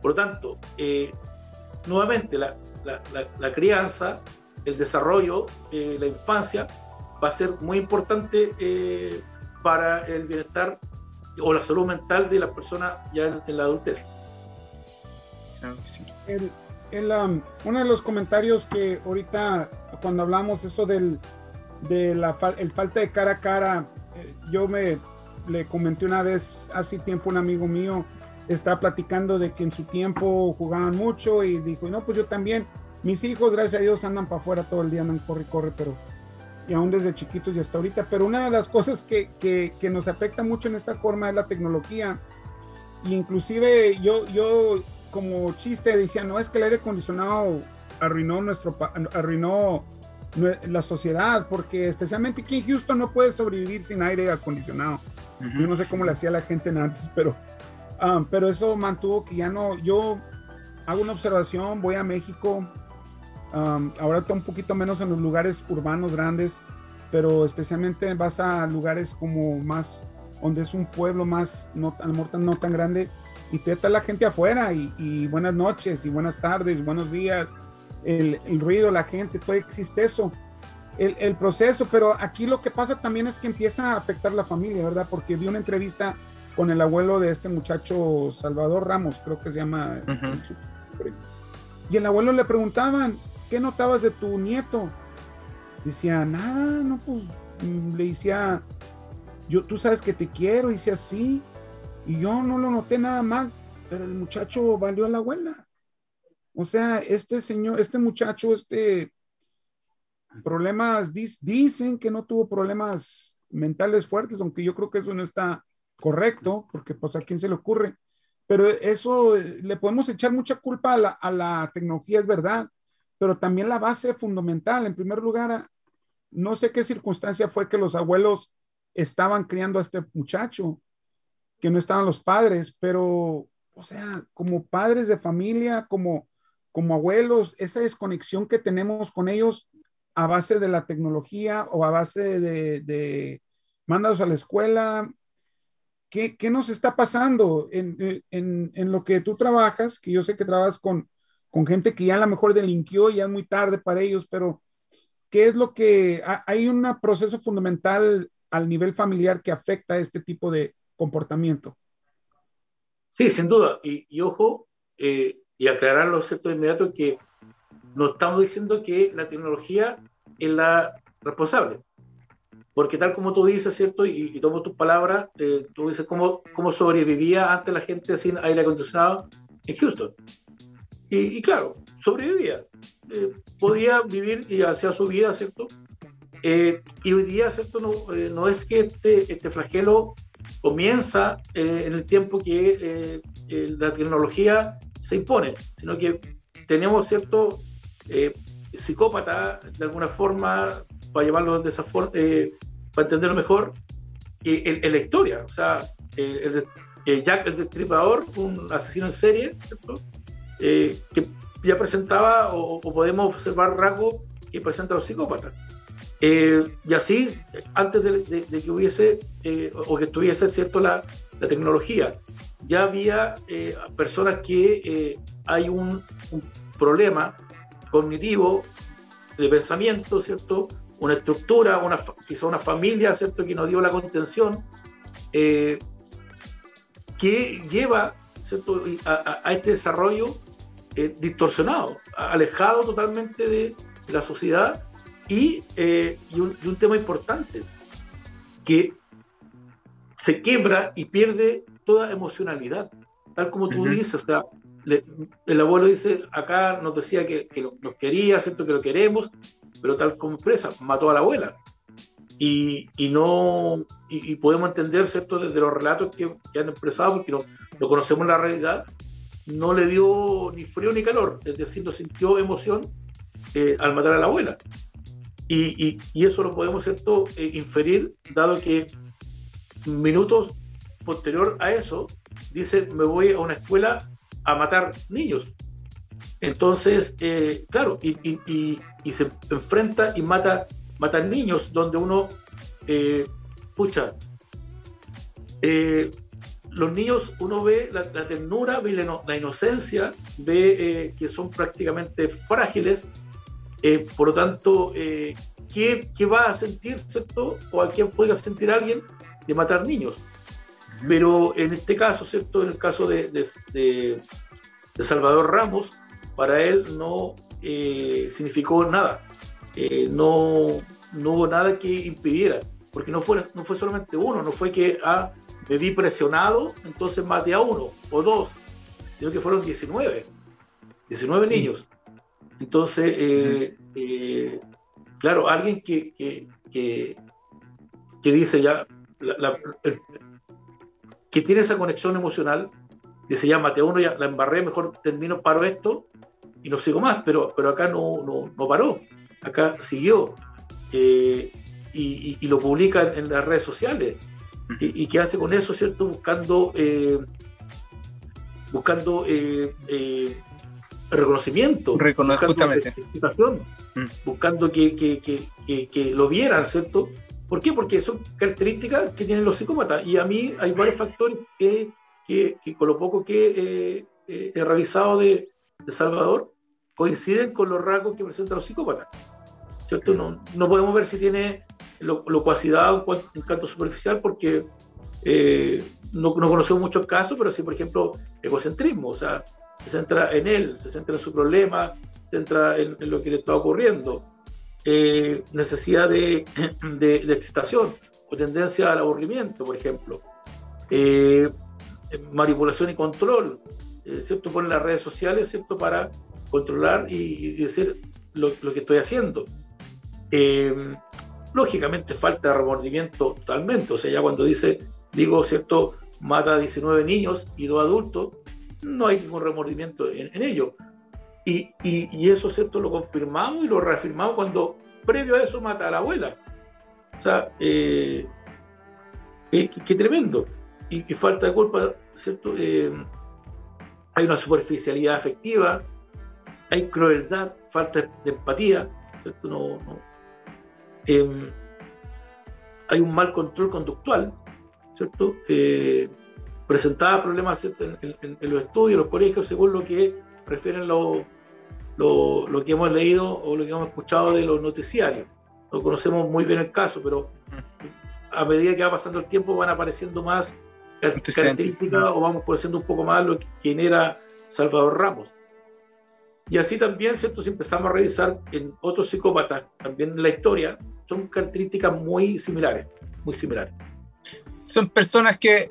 Por lo tanto, nuevamente la, la, crianza, el desarrollo, la infancia va a ser muy importante para el bienestar o la salud mental de las personas ya en la adultez. Uno de los comentarios que ahorita, cuando hablamos eso del de la el falta de cara a cara, eh, yo me le comenté una vez hace tiempo un amigo mío estaba platicando de que en su tiempo jugaban mucho y dijo, no, pues yo también, mis hijos, gracias a Dios, andan para afuera todo el día, andan corre, corre, pero y aún desde chiquitos y hasta ahorita, pero una de las cosas que, que, que nos afecta mucho en esta forma es la tecnología. Y inclusive yo, yo como chiste decían, no es que el aire acondicionado arruinó nuestro arruinó la sociedad, porque especialmente aquí en Houston no puedes sobrevivir sin aire acondicionado. Yo no sé cómo le hacía la gente antes, pero, um, pero eso mantuvo que ya no. Yo hago una observación, voy a México, um, ahora está un poquito menos en los lugares urbanos grandes, pero especialmente vas a lugares como más, donde es un pueblo más, no, lo mejor no tan grande, y te está la gente afuera y, buenas noches y buenas tardes, buenos días, el, ruido, la gente, todo existe eso. El, proceso, pero aquí lo que pasa también es que empieza a afectar la familia, ¿verdad? Porque vi una entrevista con el abuelo de este muchacho Salvador Ramos, creo que se llama. Y el abuelo le preguntaban, ¿qué notabas de tu nieto? Decía, nada, no, pues mm, le decía, yo, tú sabes que te quiero, hice así, y yo no lo noté nada mal, pero el muchacho valió a la abuela. O sea, este señor, este muchacho, este problemas, dicen que no tuvo problemas mentales fuertes, aunque yo creo que eso no está correcto, porque pues a quién se le ocurre. Pero eso eh, le podemos echar mucha culpa a la, a la tecnología, es verdad, pero también la base fundamental. En primer lugar, no sé qué circunstancia fue que los abuelos estaban criando a este muchacho, que no estaban los padres, pero, o sea, como padres de familia, como, como abuelos, esa desconexión que tenemos con ellos a base de la tecnología o a base de, de mándalos a la escuela, ¿qué, nos está pasando en, en, en, lo que tú trabajas? Que yo sé que trabajas con, con gente que ya a lo mejor delinquió, ya es muy tarde para ellos, pero ¿qué es lo que hay un proceso fundamental al nivel familiar que afecta a este tipo de comportamiento? Sí, sin duda. Y, ojo, eh, y aclararlo cierto de inmediato que no estamos diciendo que la tecnología es la responsable. Porque tal como tú dices, ¿cierto? Y, tomo tus palabras, eh, tú dices cómo, cómo sobrevivía antes la gente sin aire acondicionado en Houston. Y, claro, sobrevivía. Eh, podía vivir y hacía su vida, ¿cierto? Eh, y hoy día, ¿cierto? No, eh, no es que este, este flagelo comienza en el tiempo que la tecnología se impone, sino que tenemos, ¿cierto? psicópata, de alguna forma, para llevarlo de esa forma, para entenderlo mejor, en, en, la historia. O sea, el, el Jack el Destripador, un asesino en serie. Eh, que ya presentaba o, podemos observar rasgos que presentan los psicópatas. Eh, y así, antes de, que hubiese eh, o que estuviese cierto la, la tecnología, ya había personas que hay un, un, problema cognitivo de pensamiento, ¿cierto? Una estructura, una, quizá una familia, ¿cierto? Que nos dio la contención, que lleva ¿cierto? A, a, este desarrollo eh, distorsionado, alejado totalmente de la sociedad y, eh, y, un, tema importante, que se quiebra y pierde toda emocionalidad, tal como tú dices, o sea, el abuelo dice, acá nos decía que, que nos quería, ¿cierto? que lo queremos, pero tal como expresa, mató a la abuela. Y, y no y, podemos entender, ¿cierto?, desde los relatos que, que han expresado, porque no, no conocemos la realidad, no le dio ni frío ni calor, es decir, no sintió emoción eh, al matar a la abuela. Y, y, eso lo podemos ¿cierto? Eh, inferir, dado que minutos posterior a eso, dice, me voy a una escuela a matar niños. Entonces, eh, claro, y, y, se enfrenta y mata, mata niños, donde uno, pucha, los niños, uno ve la, ternura, ve la, inocencia, ve eh, que son prácticamente frágiles, eh, por lo tanto, eh, ¿qué, ¿qué, va a sentir, ¿cierto? O a quién podría sentir alguien de matar niños. Pero en este caso, ¿cierto? En el caso de, de, Salvador Ramos, para él no significó nada. no, no hubo nada que impidiera, porque no fue, no fue solamente uno, no fue que a me vi presionado, entonces maté a uno o dos, sino que fueron 19, 19 niños. Entonces, eh, eh, claro, alguien que, que, que, dice ya, que tiene esa conexión emocional, dice ya maté a uno, ya la embarré, mejor termino, paro esto y no sigo más, pero, pero acá no, no, no paró, acá siguió. Eh, y, y, lo publica en las redes sociales y, qué hace con eso, ¿cierto? Buscando, eh, buscando eh, eh, reconocimiento, justamente. Mm. buscando que, que, que, que, lo vieran, ¿cierto? ¿Por qué? Porque son características que tienen los psicópatas. Y a mí hay varios factores que, con lo poco que he revisado de, de, Salvador, coinciden con los rasgos que presentan los psicópatas. ¿Cierto? No, no podemos ver si tiene locuacidad, un encanto superficial, porque eh, no, no conocemos muchos casos, pero sí, por ejemplo, egocentrismo, o sea, se centra en él, se centra en su problema, se centra en, lo que le está ocurriendo. Eh, necesidad de, de, de, excitación o tendencia al aburrimiento, por ejemplo. Eh, manipulación y control, ¿cierto? Ponen las redes sociales, ¿cierto? Para controlar y, decir lo, que estoy haciendo. lógicamente falta remordimiento totalmente, o sea, ya cuando dice, digo, ¿cierto? Mata a 19 niños y dos adultos, no hay ningún remordimiento en, ello. Y, y, eso, ¿cierto? Lo confirmamos y lo reafirmamos cuando previo a eso mata a la abuela. O sea, eh, eh, qué, tremendo. Y, y, falta de culpa, ¿cierto? Eh, hay una superficialidad afectiva, hay crueldad, falta de empatía, ¿cierto? No, no. Em, hay un mal control conductual, ¿cierto? Eh, presentaba problemas en, en, en, los estudios, los colegios, según lo que refieren lo, lo, lo, que hemos leído o lo que hemos escuchado de los noticiarios. No conocemos muy bien el caso, pero a medida que va pasando el tiempo van apareciendo más características o vamos conociendo un poco más lo que, quién era Salvador Ramos. Y así también, ¿cierto? Si empezamos a revisar en otros psicópatas, también en la historia, son características muy similares, muy similares. Son personas que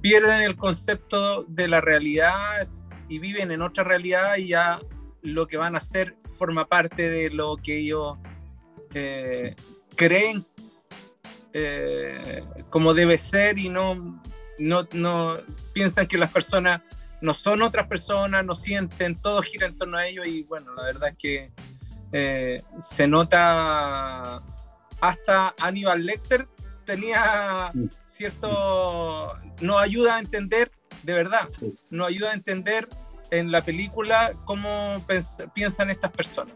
pierden el concepto de la realidad y viven en otra realidad y ya lo que van a hacer forma parte de lo que ellos eh, creen eh, como debe ser y no, no, no piensan que las personas no son otras personas, no sienten, todo gira en torno a ellos y bueno, la verdad es que eh, se nota hasta Aníbal Lecter tenía cierto, nos ayuda a entender, de verdad, nos ayuda a entender en la película cómo piensan estas personas.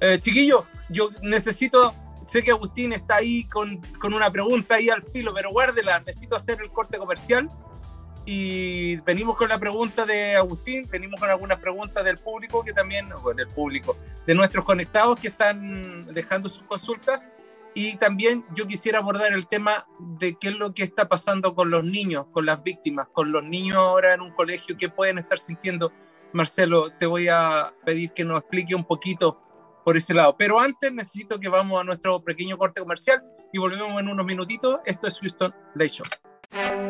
Eh, chiquillo, yo necesito, sé que Agustín está ahí con, con, una pregunta ahí al filo, pero guárdela, necesito hacer el corte comercial y venimos con la pregunta de Agustín, venimos con algunas preguntas del público que también, bueno, del público, de nuestros conectados que están dejando sus consultas y también yo quisiera abordar el tema de qué es lo que está pasando con los niños, con las víctimas, con los niños ahora en un colegio, qué pueden estar sintiendo. Marcelo, te voy a pedir que nos explique un poquito por ese lado. Pero antes necesito que vamos a nuestro pequeño corte comercial y volvemos en unos minutitos. Esto es Houston Late Show.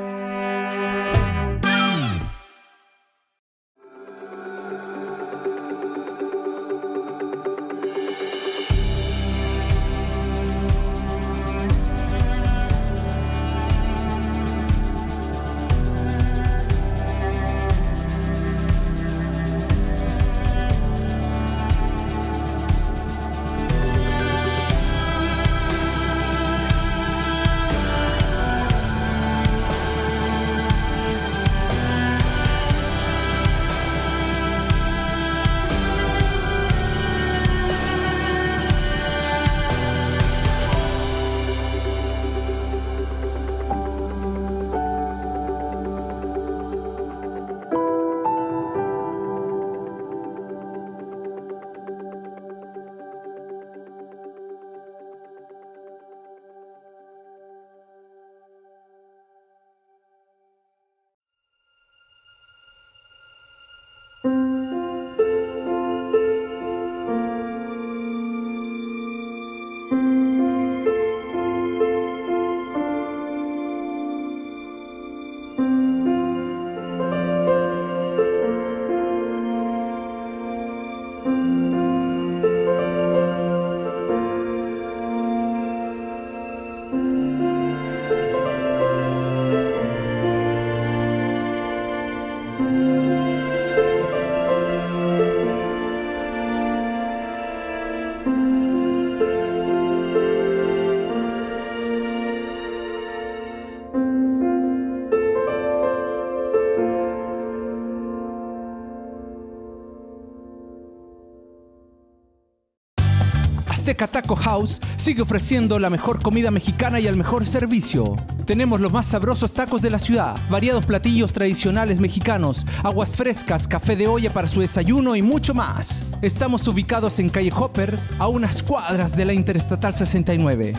Cataco House sigue ofreciendo la mejor comida mexicana y el mejor servicio. Tenemos los más sabrosos tacos de la ciudad, variados platillos tradicionales mexicanos, aguas frescas, café de olla para su desayuno y mucho más. Estamos ubicados en Calle Hopper, a unas cuadras de la Interestatal 69.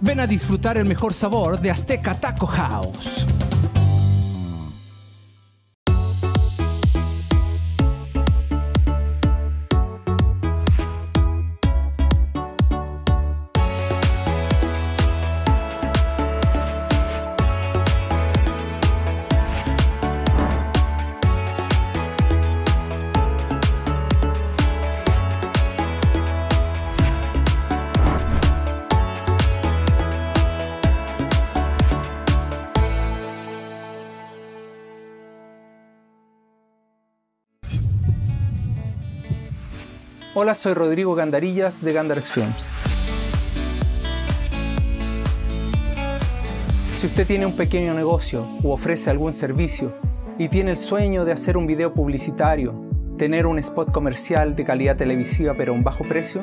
Ven a disfrutar el mejor sabor de Azteca Taco House. Hola, soy Rodrigo Gandarillas de Gandarex Films. Si usted tiene un pequeño negocio u ofrece algún servicio y tiene el sueño de hacer un video publicitario, tener un spot comercial de calidad televisiva pero a un bajo precio,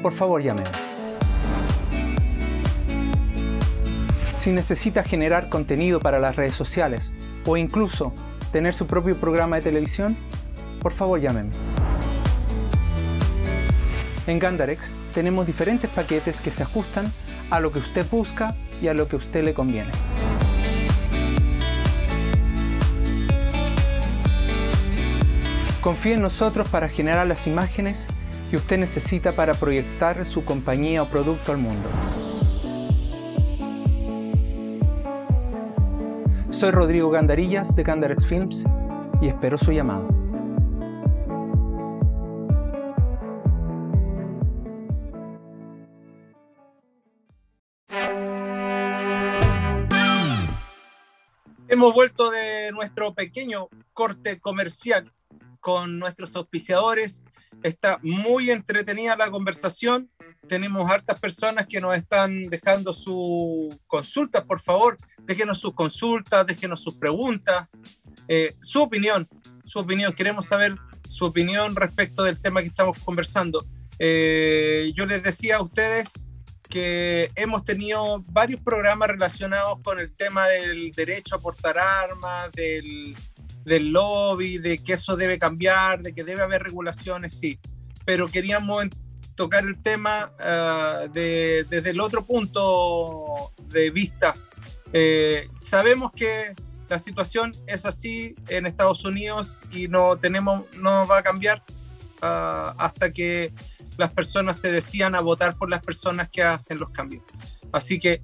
por favor llámeme. Si necesita generar contenido para las redes sociales o incluso tener su propio programa de televisión, por favor llámeme. En Gandarex tenemos diferentes paquetes que se ajustan a lo que usted busca y a lo que a usted le conviene. Confíe en nosotros para generar las imágenes que usted necesita para proyectar su compañía o producto al mundo. Soy Rodrigo Gandarillas de Gandarex Films y espero su llamado. Hemos vuelto de nuestro pequeño corte comercial con nuestros auspiciadores. Está muy entretenida la conversación. Tenemos hartas personas que nos están dejando sus consultas. Por favor, déjenos sus consultas, déjenos sus preguntas, eh, su opinión, su opinión. Queremos saber su opinión respecto del tema que estamos conversando. Eh, yo les decía a ustedes que hemos tenido varios programas relacionados con el tema del derecho a portar armas, del, del lobby, de que eso debe cambiar, de que debe haber regulaciones, sí. Pero queríamos tocar el tema uh, de, desde el otro punto de vista. Eh, sabemos que la situación es así en Estados Unidos y no tenemos, no va a cambiar uh, hasta que las personas se decían a votar por las personas que hacen los cambios. Así que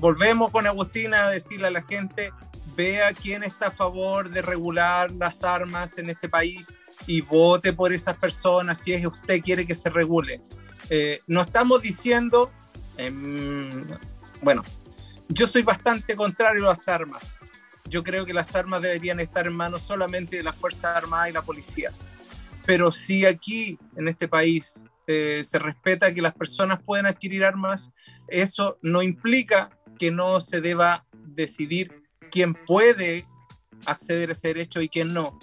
volvemos con Agustina a decirle a la gente, vea quién está a favor de regular las armas en este país y vote por esas personas si es que usted quiere que se regule. Eh, no estamos diciendo, eh, bueno, yo soy bastante contrario a las armas. Yo creo que las armas deberían estar en manos solamente de la Fuerza Armada y la policía. Pero si aquí, en este país, eh, se respeta que las personas pueden adquirir armas, eso no implica que no se deba decidir quién puede acceder a ese derecho y quién no.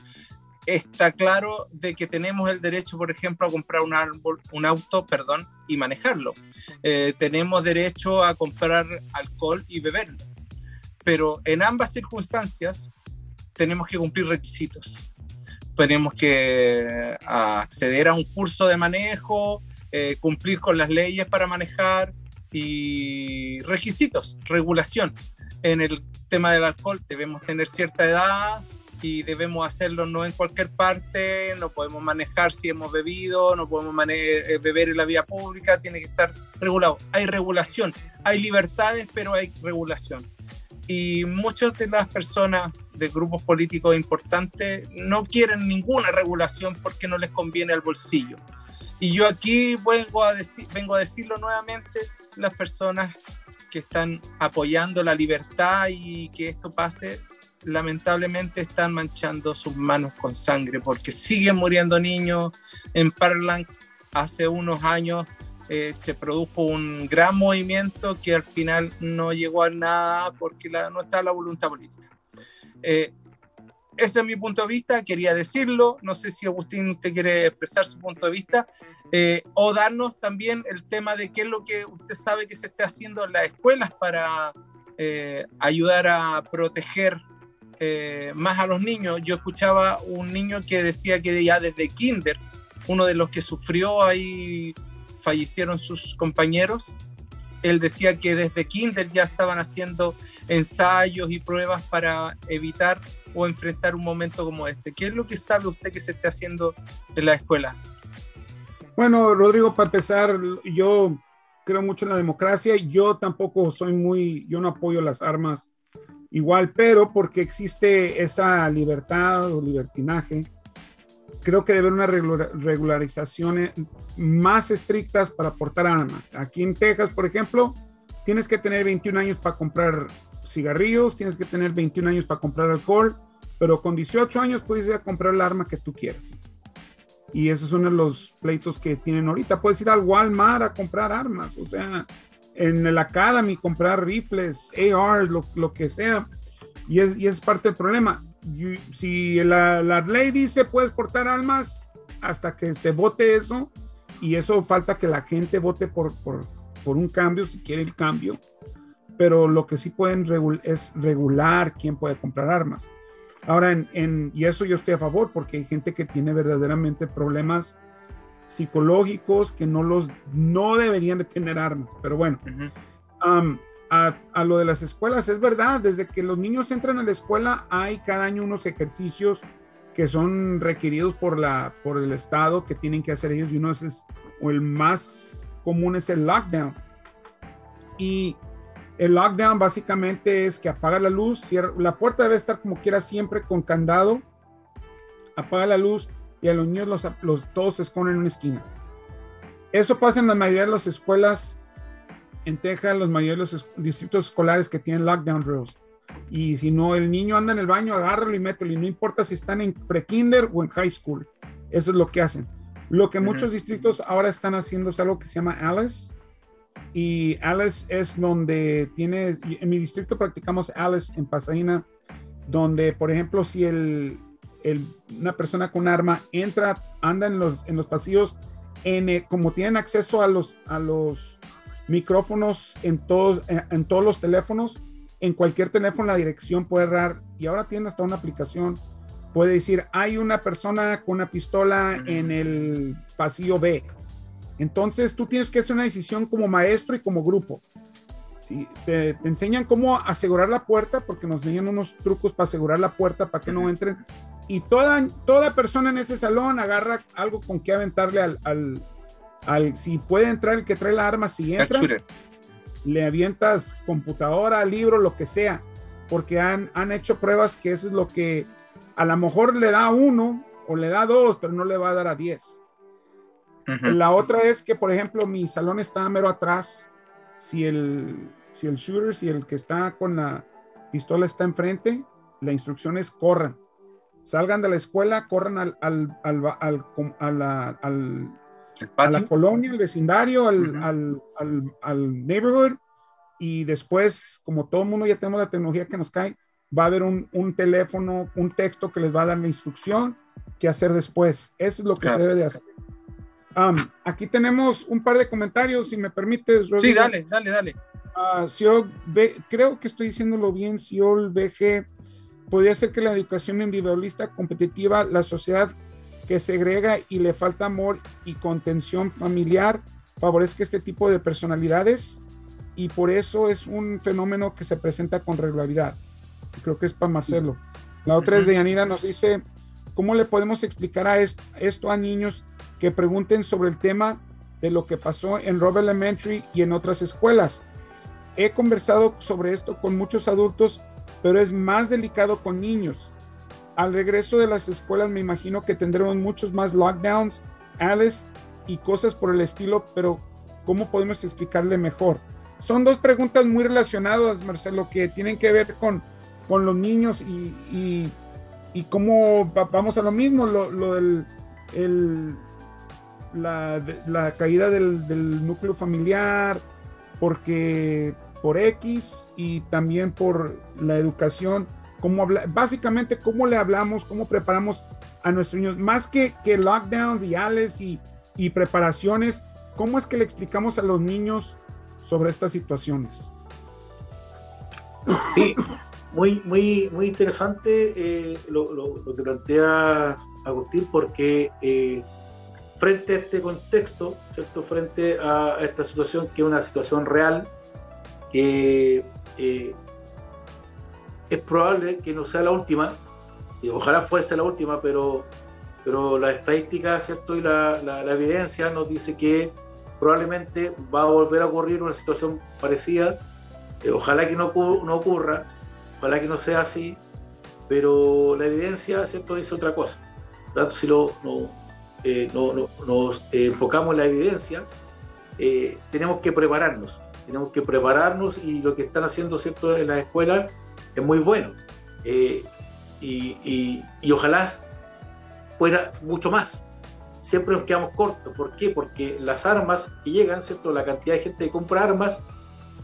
Está claro de que tenemos el derecho, por ejemplo, a comprar un, árbol, un auto perdón, y manejarlo. Eh, tenemos derecho a comprar alcohol y beberlo. Pero en ambas circunstancias tenemos que cumplir requisitos tenemos que acceder a un curso de manejo, eh, cumplir con las leyes para manejar y requisitos, regulación. En el tema del alcohol debemos tener cierta edad y debemos hacerlo no en cualquier parte, no podemos manejar si hemos bebido, no podemos eh, beber en la vía pública, tiene que estar regulado. Hay regulación, hay libertades, pero hay regulación y muchas de las personas de grupos políticos importantes no quieren ninguna regulación porque no les conviene al bolsillo. Y yo aquí vengo a, decir, vengo a decirlo nuevamente, las personas que están apoyando la libertad y que esto pase, lamentablemente están manchando sus manos con sangre porque siguen muriendo niños. En Parlan hace unos años eh, se produjo un gran movimiento que al final no llegó a nada porque la, no está la voluntad política. Eh, ese es mi punto de vista, quería decirlo, no sé si Agustín usted quiere expresar su punto de vista eh, o darnos también el tema de qué es lo que usted sabe que se está haciendo en las escuelas para ayudar a proteger más a los niños. Yo escuchaba un niño que decía que ya desde kinder, uno de los que sufrió ahí fallecieron sus compañeros, él decía que desde kinder ya estaban haciendo ensayos y pruebas para evitar o enfrentar un momento como este. ¿Qué es lo que sabe usted que se está haciendo en la escuela? Bueno, Rodrigo, para empezar, yo creo mucho en la democracia. Yo tampoco soy muy, yo no apoyo las armas igual, pero porque existe esa libertad o libertinaje creo que debe haber unas regularizaciones más estrictas para portar armas. Aquí en Texas, por ejemplo, tienes que tener 21 años para comprar cigarrillos, tienes que tener 21 años para comprar alcohol, pero con 18 años puedes ir a comprar el arma que tú quieras. Y esos son los pleitos que tienen ahorita. Puedes ir al Walmart a comprar armas, o sea, en el Academy comprar rifles, AR, lo, lo que sea. Y es, y es parte del problema. Si la, la, ley dice puedes portar armas hasta que se vote eso, y eso falta que la gente vote por, por, por un cambio, si quiere el cambio, pero lo que sí pueden es regular quién puede comprar armas. Ahora, en, y eso yo estoy a favor, porque hay gente que tiene verdaderamente problemas psicológicos que no los no deberían de tener armas. Pero bueno, a, lo de las escuelas, es verdad, desde que los niños entran a la escuela hay cada año unos ejercicios que son requeridos por, la, por el Estado que tienen que hacer ellos y uno es, el más común es el lockdown. Y el lockdown básicamente es que apaga la luz, la puerta debe estar como quiera siempre con candado, apaga la luz y a los niños los, los, todos se esconden en una esquina. Eso pasa en la mayoría de las escuelas en Texas, los mayores distritos escolares que tienen lockdown rules. Y si no, el niño anda en el baño, agárralo y mételo. Y no importa si están en pre-kinder o en high school. Eso es lo que hacen. Lo que muchos distritos ahora están haciendo es algo que se llama Alice. Y Alice es donde tiene, en mi distrito practicamos Alice en Pasadena, donde, por ejemplo, si el, el, una persona con arma entra, anda en los, en los pasillos, en, como tienen acceso a los, a los micrófonos en todos, en, todos los teléfonos, en cualquier teléfono la dirección puede errar y ahora tiene hasta una aplicación. Puede decir, hay una persona con una pistola en el pasillo B. Entonces tú tienes que hacer una decisión como maestro y como grupo. ¿sí? Te, enseñan cómo asegurar la puerta porque nos enseñan unos trucos para asegurar la puerta para que no entren. Y toda, toda persona en ese salón agarra algo con que aventarle al, al si puede entrar el que trae la arma, si entra le avientas computadora, libro, lo que sea, porque han, han hecho pruebas que eso es lo que a lo mejor le da a uno o le da a dos, pero no le va a dar a diez. La otra es que, por ejemplo, mi salón está mero atrás. Si el, si el shooter, si el que está con la pistola está enfrente, la instrucción es corran. Salgan de la escuela, corran al, al, al, al, al a la colonia, al vecindario, al, al, neighborhood. Y después, como todo el mundo ya tenemos la tecnología que nos cae, va a haber un, un, teléfono, un texto que les va a dar la instrucción qué hacer después. Eso es lo que se debe de hacer. aquí tenemos un par de comentarios, si me permites. Sí, dale, dale, dale. Uh, creo que estoy diciéndolo bien, Siol BG, podría ser que la educación individualista competitiva, la sociedad que segrega y le falta amor y contención familiar favorezca este tipo de personalidades y por eso es un fenómeno que se presenta con regularidad. Creo que es para Marcelo. La otra es de Yanira, nos dice, ¿cómo le podemos explicar a esto, esto a niños que pregunten sobre el tema de lo que pasó en Robert Elementary y en otras escuelas? He conversado sobre esto con muchos adultos, pero es más delicado con niños al regreso de las escuelas me imagino que tendremos muchos más lockdowns, Alice y cosas por el estilo, pero ¿cómo podemos explicarle mejor? Son dos preguntas muy relacionadas, Marcelo, que tienen que ver con, con los niños y, y, cómo vamos a lo mismo, lo, del el, la, la, caída del, del núcleo familiar, porque por X y también por la educación cómo básicamente cómo le hablamos, cómo preparamos a nuestros niños, más que, que lockdowns y ales y, y preparaciones, cómo es que le explicamos a los niños sobre estas situaciones. Sí, muy, muy, muy interesante eh, lo, lo, que plantea Agustín, porque eh, frente a este contexto, ¿cierto? frente a, esta situación que es una situación real, que eh, es probable que no sea la última, y ojalá fuese la última, pero, pero la estadística ¿cierto? y la, la, evidencia nos dice que probablemente va a volver a ocurrir una situación parecida. Eh, ojalá que no, no ocurra, ojalá que no sea así, pero la evidencia ¿cierto? dice otra cosa. si lo, no, eh, no, nos enfocamos en la evidencia, eh, tenemos que prepararnos, tenemos que prepararnos y lo que están haciendo ¿cierto? en las escuelas es muy bueno. Eh, y, y, ojalá fuera mucho más. siempre nos quedamos cortos. ¿Por qué? Porque las armas que llegan, ¿cierto? La cantidad de gente que compra armas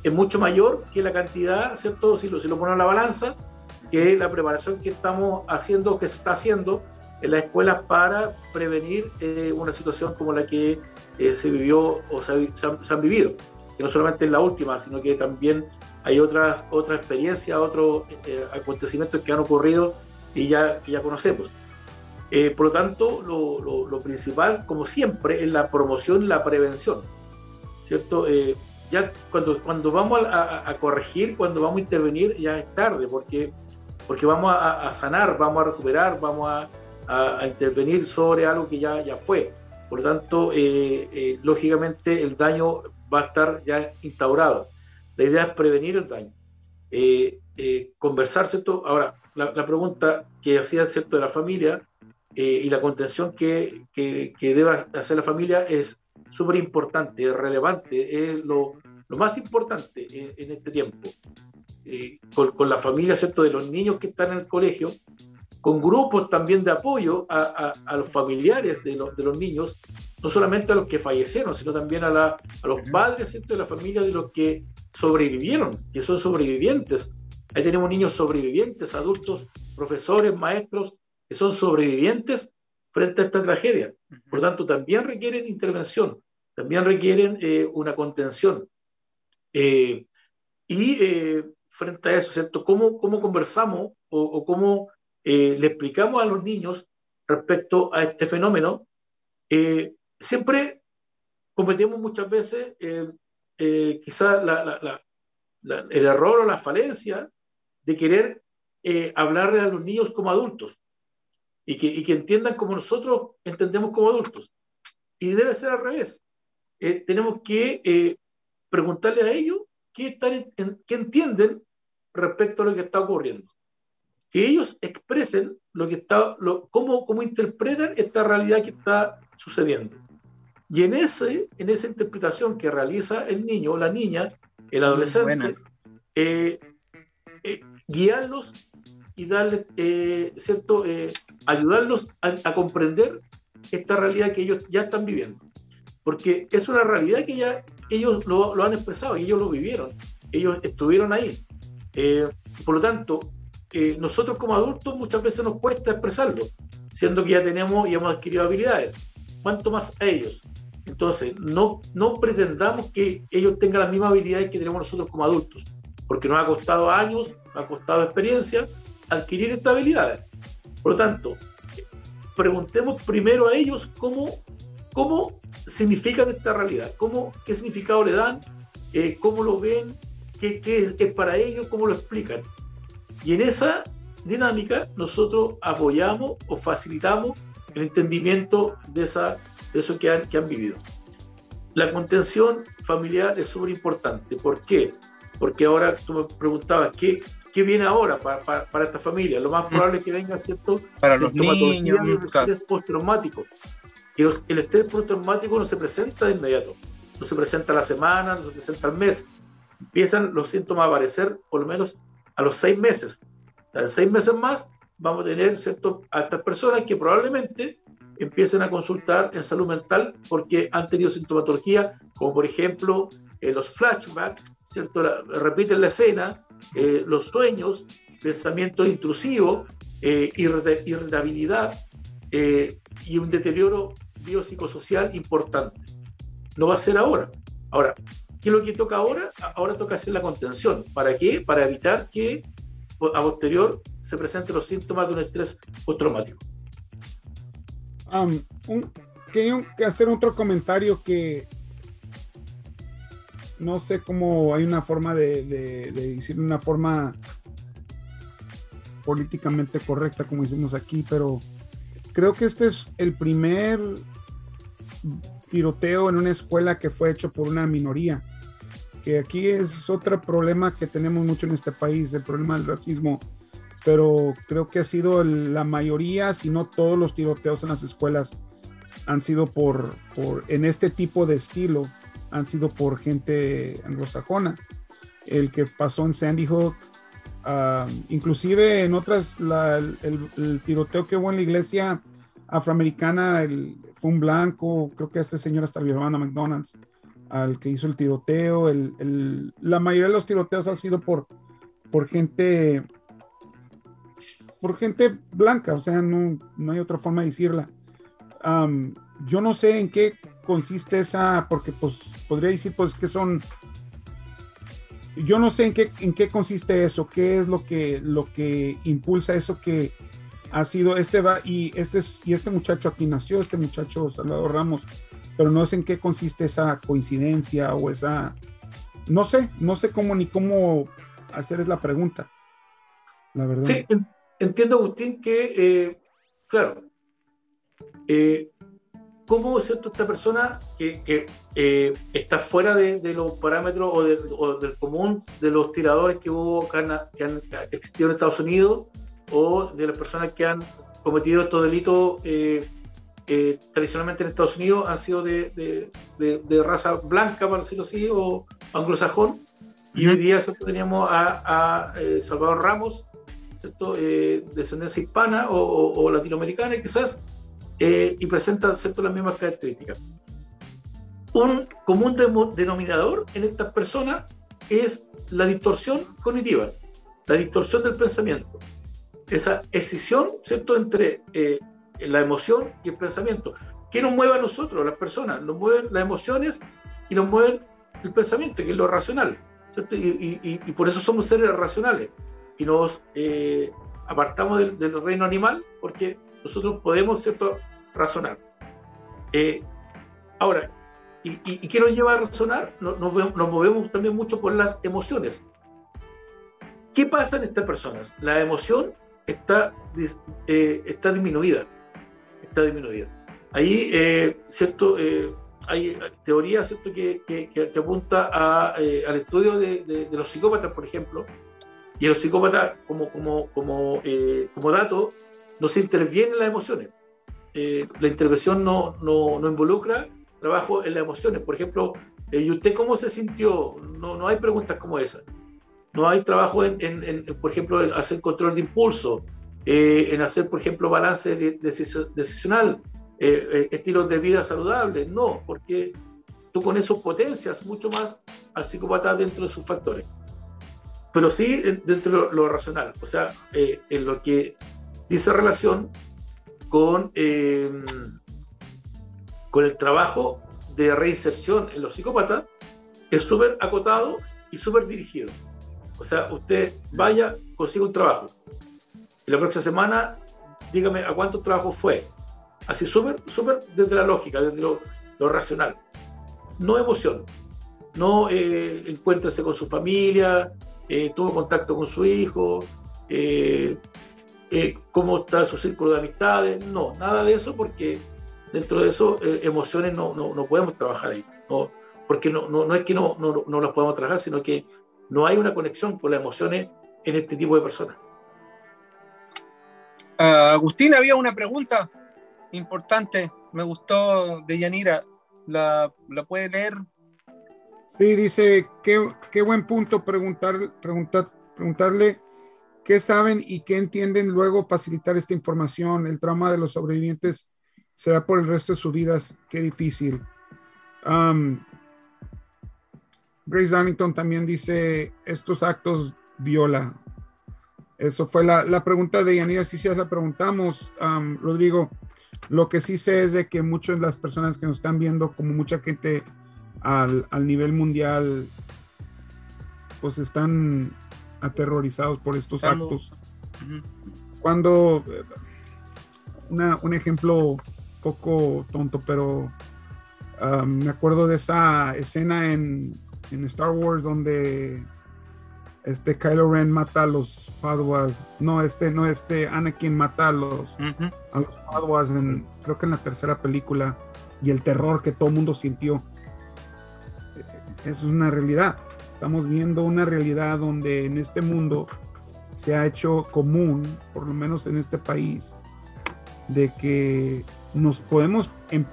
es mucho mayor que la cantidad, ¿cierto? Si lo, si lo ponemos en la balanza, que la preparación que estamos haciendo, que se está haciendo en las escuelas para prevenir eh, una situación como la que eh, se vivió o se, se, han, vivido. Que no solamente es la última, sino que también hay otras, otras experiencias, otros eh, acontecimientos que han ocurrido y ya, ya conocemos. por lo tanto, lo, lo, lo, principal, como siempre, es la promoción, la prevención. ¿Cierto? ya cuando, cuando vamos a, a, corregir, cuando vamos a intervenir, ya es tarde, porque, porque vamos a, a sanar, vamos a recuperar, vamos a, a, intervenir sobre algo que ya, ya fue. Por lo tanto, eh, eh, lógicamente el daño va a estar ya instaurado. La idea es prevenir el daño. Eh, conversar, ¿cierto? Ahora, la, la, pregunta que hacía, ¿cierto?, de la familia y la contención que, que, que, hacer la familia es súper importante, es relevante, es lo, lo más importante en, en este tiempo. Con, con, la familia, ¿cierto?, de los niños que están en el colegio, con grupos también de apoyo a, a, los familiares de, de, los niños, no solamente a los que fallecieron, sino también a, la, a los padres de la familia de los que sobrevivieron, que son sobrevivientes. Ahí tenemos niños sobrevivientes, adultos, profesores, maestros, que son sobrevivientes frente a esta tragedia. Por lo tanto, también requieren intervención, también requieren eh, una contención. Eh, y eh, frente a eso, ¿cierto? ¿Cómo, cómo conversamos o, o cómo eh, le explicamos a los niños respecto a este fenómeno, eh, siempre cometemos muchas veces eh, quizás el error o la falencia de querer hablarle a los niños como adultos y que, entiendan como nosotros entendemos como adultos. Y debe ser al revés. tenemos que preguntarle a ellos qué, están, qué entienden respecto a lo que está ocurriendo que ellos expresen lo que está, lo, cómo, cómo interpretan esta realidad que está sucediendo. Y en, ese, en esa interpretación que realiza el niño o la niña, el adolescente, eh, eh, guiarlos y darles, eh, ¿cierto? Eh, ayudarlos a, a, comprender esta realidad que ellos ya están viviendo. Porque es una realidad que ya ellos lo, lo han expresado y ellos lo vivieron. Ellos estuvieron ahí. Por lo tanto, nosotros como adultos muchas veces nos cuesta expresarlo, siendo que ya tenemos y hemos adquirido habilidades. ¿Cuánto más a ellos? Entonces, no, no pretendamos que ellos tengan las mismas habilidades que tenemos nosotros como adultos, porque nos ha costado años, nos ha costado experiencia adquirir estas habilidades. Por lo tanto, preguntemos primero a ellos cómo, cómo significan esta realidad, cómo, qué significado le dan, eh, cómo lo ven, qué, qué es para ellos, cómo lo explican. Y en esa dinámica nosotros apoyamos o facilitamos el entendimiento de, esa, de eso que han, que han vivido. La contención familiar es súper importante. ¿Por qué? Porque ahora tú me preguntabas, ¿qué, qué viene ahora para, para, para, esta familia? Lo más mm. probable es que venga, ¿cierto? Para los niños. El estrés postraumático. Y los, el estrés postraumático no se presenta de inmediato. No se presenta a la semana, no se presenta al mes. Empiezan los síntomas a aparecer por lo menos a los seis meses. A los seis meses más vamos a tener ¿cierto? a estas personas que probablemente empiecen a consultar en salud mental porque han tenido sintomatología, como por ejemplo eh, los flashbacks, ¿cierto? La, repiten la escena, eh, los sueños, pensamiento intrusivo, eh, irritabilidad eh, y un deterioro biopsicosocial importante. No va a ser ahora. Ahora, ¿Qué es lo que toca ahora? Ahora toca hacer la contención. ¿Para qué? Para evitar que a posterior se presenten los síntomas de un estrés postraumático. Um, quería hacer otro comentario que no sé cómo hay una forma de, de, de decir una forma políticamente correcta, como decimos aquí, pero creo que este es el primer tiroteo en una escuela que fue hecho por una minoría. Que aquí es otro problema que tenemos mucho en este país, el problema del racismo. Pero creo que ha sido la mayoría, si no todos los tiroteos en las escuelas han sido por, por en este tipo de estilo, han sido por gente anglosajona. El que pasó en Sandy Hook, inclusive en otras, el, el, tiroteo que hubo en la iglesia afroamericana, el, fue un blanco, creo que este señor hasta a McDonald's, al que hizo el tiroteo. El, la mayoría de los tiroteos han sido por, por gente por gente blanca, o sea, no, no hay otra forma de decirla. yo no sé en qué consiste esa, porque pues podría decir pues que son, yo no sé en qué, en qué consiste eso, qué es lo que, lo que impulsa eso que ha sido este va y este y este muchacho aquí nació, este muchacho Salvador Ramos, pero no sé en qué consiste esa coincidencia o esa, no sé, no sé cómo ni cómo hacer es la pregunta, la verdad. Sí, entiendo Agustín que, eh, claro, eh, ¿cómo ¿cierto? esta persona que, eh, está fuera de, los parámetros o, del común de los tiradores que hubo que han existido en Estados Unidos? O de las personas que han cometido estos delitos eh, eh, tradicionalmente en Estados Unidos han sido de, de, raza blanca, para decirlo así, o anglosajón. Y hoy día teníamos a, eh, Salvador Ramos, ¿cierto? descendencia hispana o, latinoamericana, quizás, y presenta ¿cierto? las mismas características. Un común denominador en estas personas es la distorsión cognitiva, la distorsión del pensamiento esa escisión, ¿cierto?, entre eh, la emoción y el pensamiento. ¿Qué nos mueve a nosotros, las personas? Nos mueven las emociones y nos mueven el pensamiento, que es lo racional, ¿cierto? Y, por eso somos seres racionales y nos eh, apartamos del, reino animal porque nosotros podemos, ¿cierto?, razonar. Eh, ahora, ¿y, qué nos lleva a razonar? Nos, nos movemos también mucho por las emociones. ¿Qué pasa en estas personas? La emoción está, eh, está disminuida. Está disminuida. Ahí, eh, ¿cierto? Eh, hay teorías ¿cierto? Que, que, que apunta a, al estudio de, de, los psicópatas, por ejemplo, y los psicópatas, como, como, como, como dato, no se intervienen las emociones. la intervención no, no, no, involucra trabajo en las emociones. Por ejemplo, ¿y usted cómo se sintió? No, no hay preguntas como esas. No hay trabajo en, por ejemplo, hacer control de impulso, eh, en hacer, por ejemplo, balance decisional, eh, eh, estilos de vida saludables. No, porque tú con eso potencias mucho más al psicópata dentro de sus factores. Pero sí dentro de lo, racional, o sea, en lo que dice relación con, con el trabajo de reinserción en los psicópatas, es súper acotado y súper dirigido. O sea, usted vaya, consiga un trabajo. Y la próxima semana, dígame a cuántos trabajos fue. Así, súper, súper desde la lógica, desde lo, racional. No emoción. No eh, encuéntrese con su familia, eh, tuvo contacto con su hijo, eh, eh, cómo está su círculo de amistades. No, nada de eso, porque dentro de eso, emociones no, no, no, podemos trabajar ahí. No, porque no, no, no es que no, no, no las podamos trabajar, sino que no hay una conexión con las emociones en este tipo de personas. Uh, Agustín, había una pregunta importante, me gustó de Yanira. ¿La, la puede leer? Sí, dice, qué, qué buen punto preguntar, preguntar, preguntarle qué saben y qué entienden, luego facilitar esta información. El trauma de los sobrevivientes será por el resto de sus vidas. Qué difícil. Um, Grace Darlington también dice, estos actos viola. Eso fue la, pregunta de Yanira, si se la preguntamos, Rodrigo. Lo que sí sé es de que muchas de las personas que nos están viendo, como mucha gente al, nivel mundial, pues están aterrorizados por estos actos. Cuando, un ejemplo poco tonto, pero me acuerdo de esa escena en en Star Wars donde este Kylo Ren mata a los Padwas, no este, no este Anakin mata a los, a los Padwas en, creo que en la tercera película y el terror que todo el mundo sintió. Es una realidad. Estamos viendo una realidad donde en este mundo se ha hecho común, por lo menos en este país, de que nos podemos,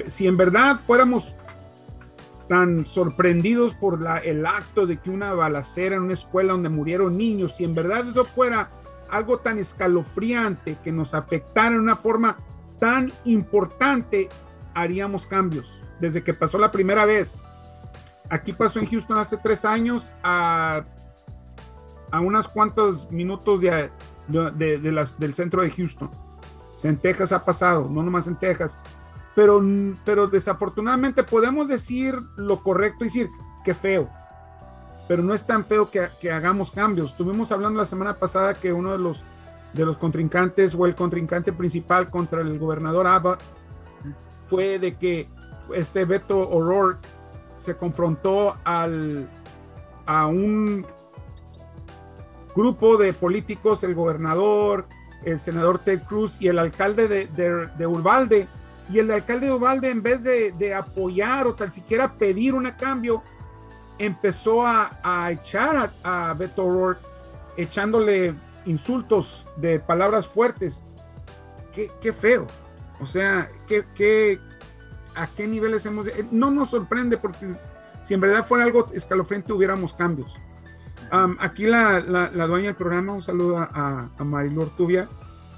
si en verdad fuéramos tan sorprendidos por la, el acto de que una balacera en una escuela donde murieron niños, si en verdad eso fuera algo tan escalofriante que nos afectara en una forma tan importante haríamos cambios. Desde que pasó la primera vez. Aquí pasó en Houston hace tres años a, a unos cuantos minutos de, de, las, del centro de Houston. En Texas ha pasado, no nomás en Texas. Pero, pero desafortunadamente podemos decir lo correcto y decir que feo. Pero no es tan feo que, hagamos cambios. Estuvimos hablando la semana pasada que uno de los de los contrincantes o el contrincante principal contra el gobernador Abbott fue de que este Beto O'Rourke se confrontó al, a un grupo de políticos, el gobernador, el senador Ted Cruz y el alcalde de, de, Uvalde. Y el alcalde de Uvalde, en vez de, de, apoyar o tal siquiera pedir un cambio, empezó a, a echar a, a Beto O'Rourke, echándole insultos, de palabras fuertes. Qué, qué feo. O sea, qué, qué, a qué niveles hemos... No nos sorprende porque si en verdad fuera algo escalofriante hubiéramos cambios. aquí la, la, dueña del programa, un saludo a, a Marilor Tubia,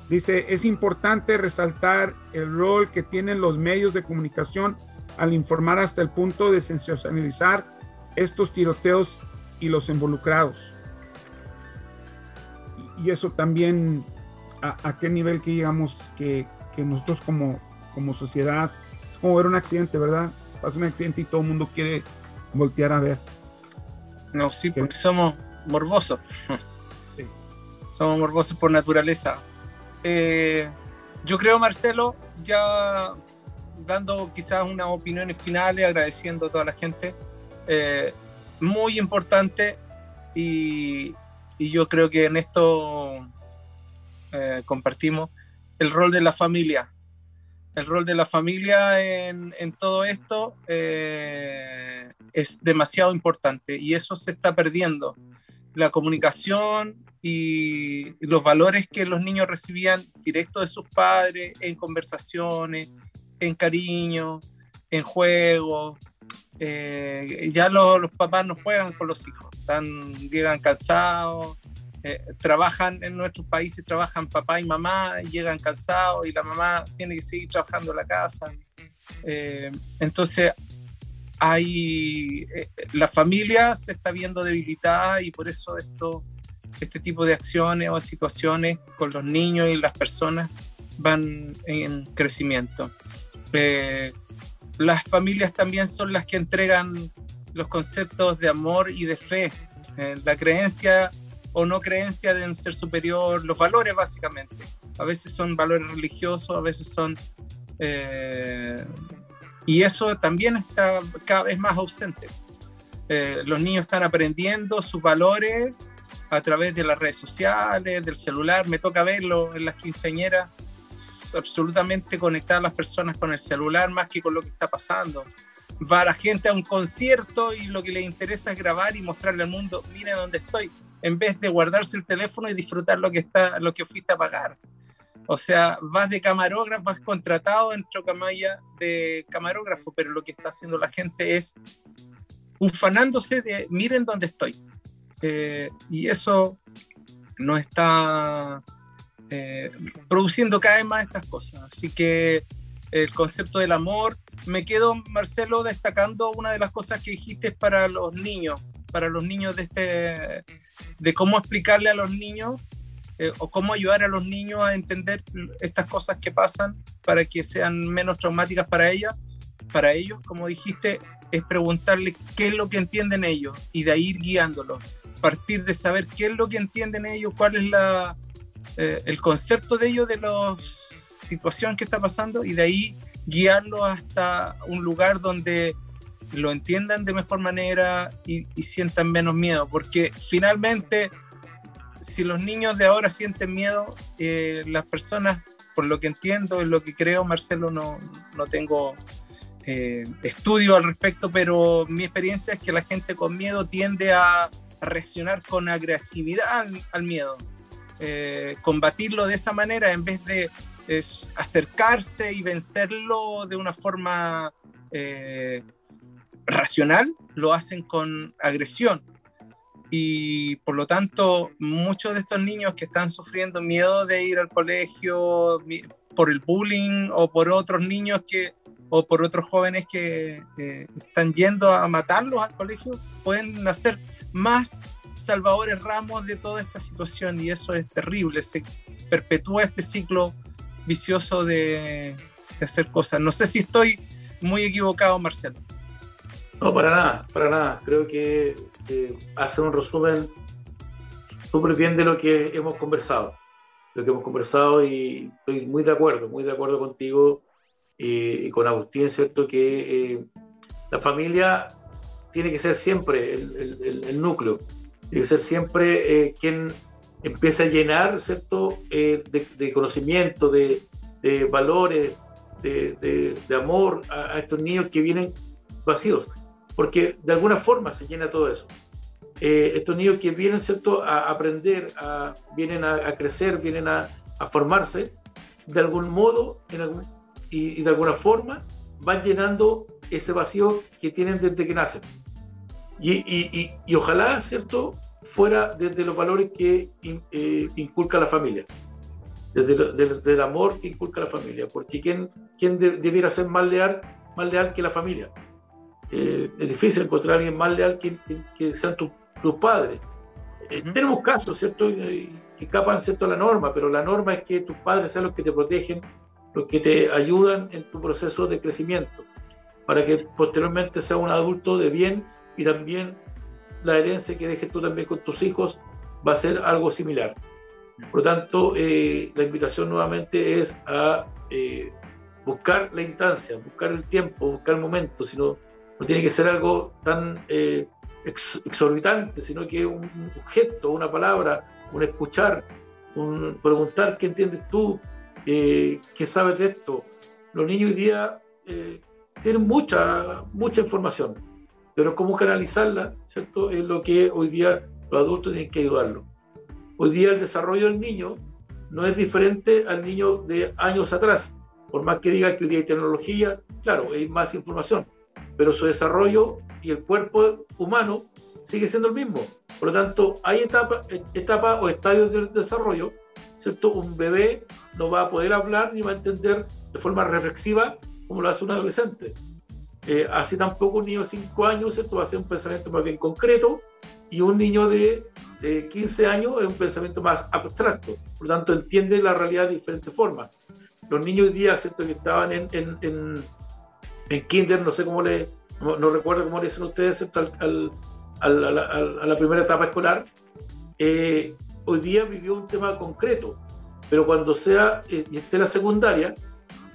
dice, es importante resaltar el rol que tienen los medios de comunicación al informar hasta el punto de sensacionalizar estos tiroteos y los involucrados y eso también a, qué nivel que llegamos que, que, nosotros como, como sociedad, es como ver un accidente, ¿verdad? Pasa un accidente y todo el mundo quiere voltear a ver. No, sí, porque somos morbosos. Somos morbosos por naturaleza. Eh, yo creo, Marcelo, ya dando quizás unas opiniones finales, agradeciendo a toda la gente, eh, muy importante y, yo creo que en esto eh, compartimos el rol de la familia. El rol de la familia en, todo esto es demasiado importante y eso se está perdiendo. La comunicación y los valores que los niños recibían directo de sus padres en conversaciones, en cariño, en juegos. Eh, ya los papás no juegan con los hijos llegan cansados, eh, trabajan en nuestros países, trabajan papá y mamá, llegan cansados y la mamá tiene que seguir trabajando en la casa. Eh, entonces, hay, eh, la familia se está viendo debilitada y por eso esto, este tipo de acciones o situaciones con los niños y las personas van en crecimiento. las familias también son las que entregan los conceptos de amor y de fe, eh, la creencia o no creencia de un ser superior, los valores básicamente. A veces son valores religiosos, a veces son... Eh, y eso también está cada vez más ausente. Eh, los niños están aprendiendo sus valores a través de las redes sociales, del celular. Me toca verlo en las quinceañeras, absolutamente conectar a las personas con el celular más que con lo que está pasando va la gente a un concierto y lo que le interesa es grabar y mostrarle al mundo, mire dónde estoy, en vez de guardarse el teléfono y disfrutar lo que, está, lo que fuiste a pagar. O sea, vas de camarógrafo, vas contratado en Chocamaya de camarógrafo, pero lo que está haciendo la gente es ufanándose de, miren dónde estoy. Eh, y eso no está eh, produciendo cada vez más estas cosas. Así que el concepto del amor. Me quedo, Marcelo, destacando una de las cosas que dijiste para los niños, para los niños de este, de cómo explicarle a los niños eh, o cómo ayudar a los niños a entender estas cosas que pasan para que sean menos traumáticas para ellos. Para ellos, como dijiste, es preguntarle qué es lo que entienden ellos y de ahí ir guiándolos. Partir de saber qué es lo que entienden ellos, cuál es la, eh, el concepto de ellos de los situación que está pasando y de ahí guiarlo hasta un lugar donde lo entiendan de mejor manera y, sientan menos miedo, porque finalmente si los niños de ahora sienten miedo, eh, las personas, por lo que entiendo, en lo que creo, Marcelo, no, no tengo eh, estudio al respecto, pero mi experiencia es que la gente con miedo tiende a, reaccionar con agresividad al, miedo, eh, combatirlo de esa manera en vez de acercarse y vencerlo de una forma eh, racional, lo hacen con agresión. Y por lo tanto muchos de estos niños que están sufriendo miedo de ir al colegio por el bullying o por otros niños que o por otros jóvenes que están yendo a matarlos al colegio pueden nacer más salvadores ramos de toda esta situación y eso es terrible. Se perpetúa este ciclo vicioso de, de hacer cosas. No sé si estoy muy equivocado Marcelo. No para nada para nada. Creo que hacer un resumen súper bien de lo que hemos conversado. Lo que hemos conversado y estoy muy de acuerdo, muy de acuerdo contigo eh, y con Agustín, ¿cierto? Que eh, la familia tiene que ser siempre el, el, núcleo, tiene que ser siempre eh, quien empieza a llenar, ¿cierto? De, conocimiento, de, de valores, de, de amor a, a estos niños que vienen vacíos porque de alguna forma se llena todo eso. Eh, estos niños que vienen ¿cierto? a aprender, a, vienen a, crecer, vienen a, formarse, de algún modo y, de alguna forma van llenando ese vacío que tienen desde que nacen. Y, y ojalá, ¿cierto?, fuera desde los valores que eh, inculca la familia, desde, el amor que inculca la familia, porque ¿quién, quién debiera ser más leal, más leal que la familia? Eh, es difícil encontrar a alguien más leal que, que, sean tus padres. Eh, tenemos casos, ¿cierto?, que escapan, ¿cierto?, a la norma, pero la norma es que tus padres sean los que te protegen, los que te ayudan en tu proceso de crecimiento, para que posteriormente seas un adulto de bien y también la herencia que dejes tú también con tus hijos va a ser algo similar. Por lo tanto, eh, la invitación nuevamente es a buscar la instancia, buscar el tiempo, buscar el momento, sino no tiene que ser algo tan eh, exorbitante, sino que un, gesto, una palabra, un escuchar, un preguntar qué entiendes tú, eh, qué sabes de esto. Los niños hoy día eh, tienen mucha, mucha información, pero cómo canalizarla, ¿cierto? Es lo que hoy día los adultos tienen que ayudarlo. Hoy día el desarrollo del niño no es diferente al niño de años atrás. Por más que diga que hoy día hay tecnología, claro, hay más información, pero su desarrollo y el cuerpo humano sigue siendo el mismo. Por lo tanto, hay etapas etapa o estadios del desarrollo, ¿cierto? Un bebé no va a poder hablar ni va a entender de forma reflexiva como lo hace un adolescente. Eh, así tampoco un niño de 5 años, ¿cierto? Va a ser un pensamiento más bien concreto y un niño de, 15 años es un pensamiento más abstracto. Por lo tanto, entiende la realidad de diferentes formas. Los niños hoy día, ¿cierto? Que estaban en en kinder, no sé cómo le, no, recuerdo cómo le dicen ustedes al, a la primera etapa escolar, eh, hoy día vivió un tema concreto, pero cuando sea eh, esté la secundaria,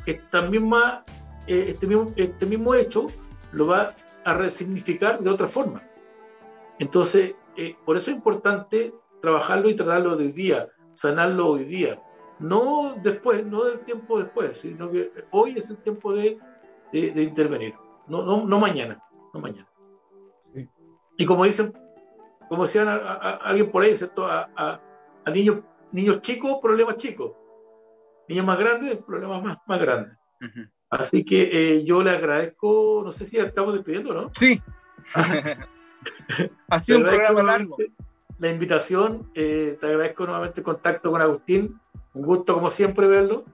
esta misma, eh, este, mismo, este mismo hecho lo va a resignificar de otra forma. Entonces, por eso es importante trabajarlo y tratarlo de hoy día, sanarlo hoy día. No después, no del tiempo después, sino que hoy es el tiempo de de, intervenir. No, no, no, mañana, no mañana. Y como dicen, como decían a, alguien por ahí, ¿cierto? A, a, niños, niños chicos, problemas chicos. Niños más grandes, problemas más, más grandes. Así que eh, yo le agradezco, no sé si ya estamos despidiendo, ¿no? Sí. ha sido un programa largo. La invitación, eh, te agradezco nuevamente el contacto con Agustín. Un gusto, como siempre, verlo.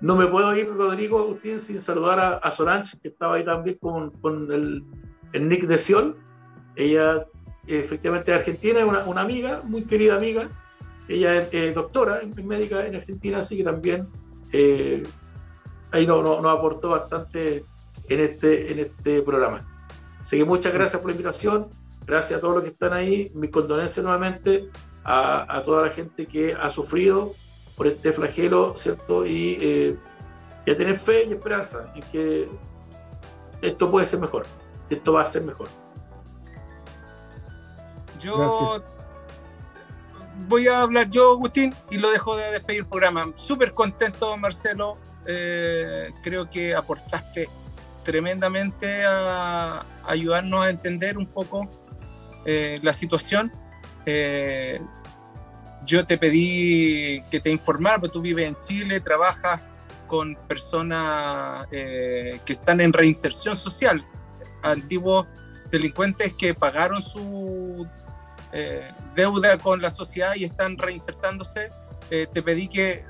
No me puedo ir, Rodrigo Agustín, sin saludar a, a Solange, que estaba ahí también con, con el, el, Nick de Sion. Ella, efectivamente, es argentina, es una, una, amiga, muy querida amiga. Ella es doctora en, médica en Argentina, así que también eh, ahí nos no, no aportó bastante en este, en este programa. Así que muchas gracias por la invitación, gracias a todos los que están ahí, mis condolencias nuevamente a, a toda la gente que ha sufrido por este flagelo, ¿cierto? Y, eh, a tener fe y esperanza en que esto puede ser mejor, esto va a ser mejor. Yo voy a hablar yo, Agustín, y lo dejo de despedir el programa. Súper contento, Marcelo. Eh, creo que aportaste tremendamente a, ayudarnos a entender un poco eh, la situación. Eh, yo te pedí que te informara, porque tú vives en Chile, trabajas con personas eh, que están en reinserción social, antiguos delincuentes que pagaron su, eh, deuda con la sociedad y están reinsertándose. Eh, te pedí que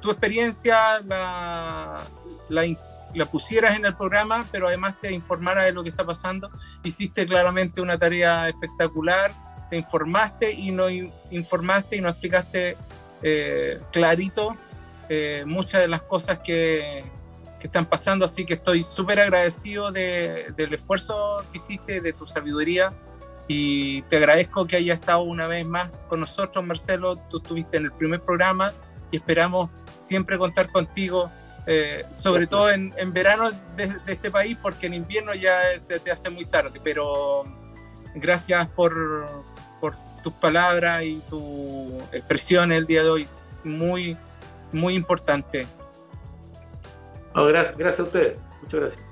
tu experiencia la, la, pusieras en el programa, pero además te informara de lo que está pasando. Hiciste claramente una tarea espectacular, te informaste y nos informaste y nos explicaste eh, clarito eh, muchas de las cosas que, que, están pasando, así que estoy súper agradecido de, del esfuerzo que hiciste, de tu sabiduría y te agradezco que haya estado una vez más con nosotros, Marcelo. Tú estuviste en el primer programa y esperamos siempre contar contigo, eh, sobre todo en, en verano de, de, este país, porque en invierno ya se te hace muy tarde. Pero gracias por, por tus palabras y tu expresión el día de hoy. Muy, muy importante. Oh, gracias, gracias a ustedes. Muchas gracias.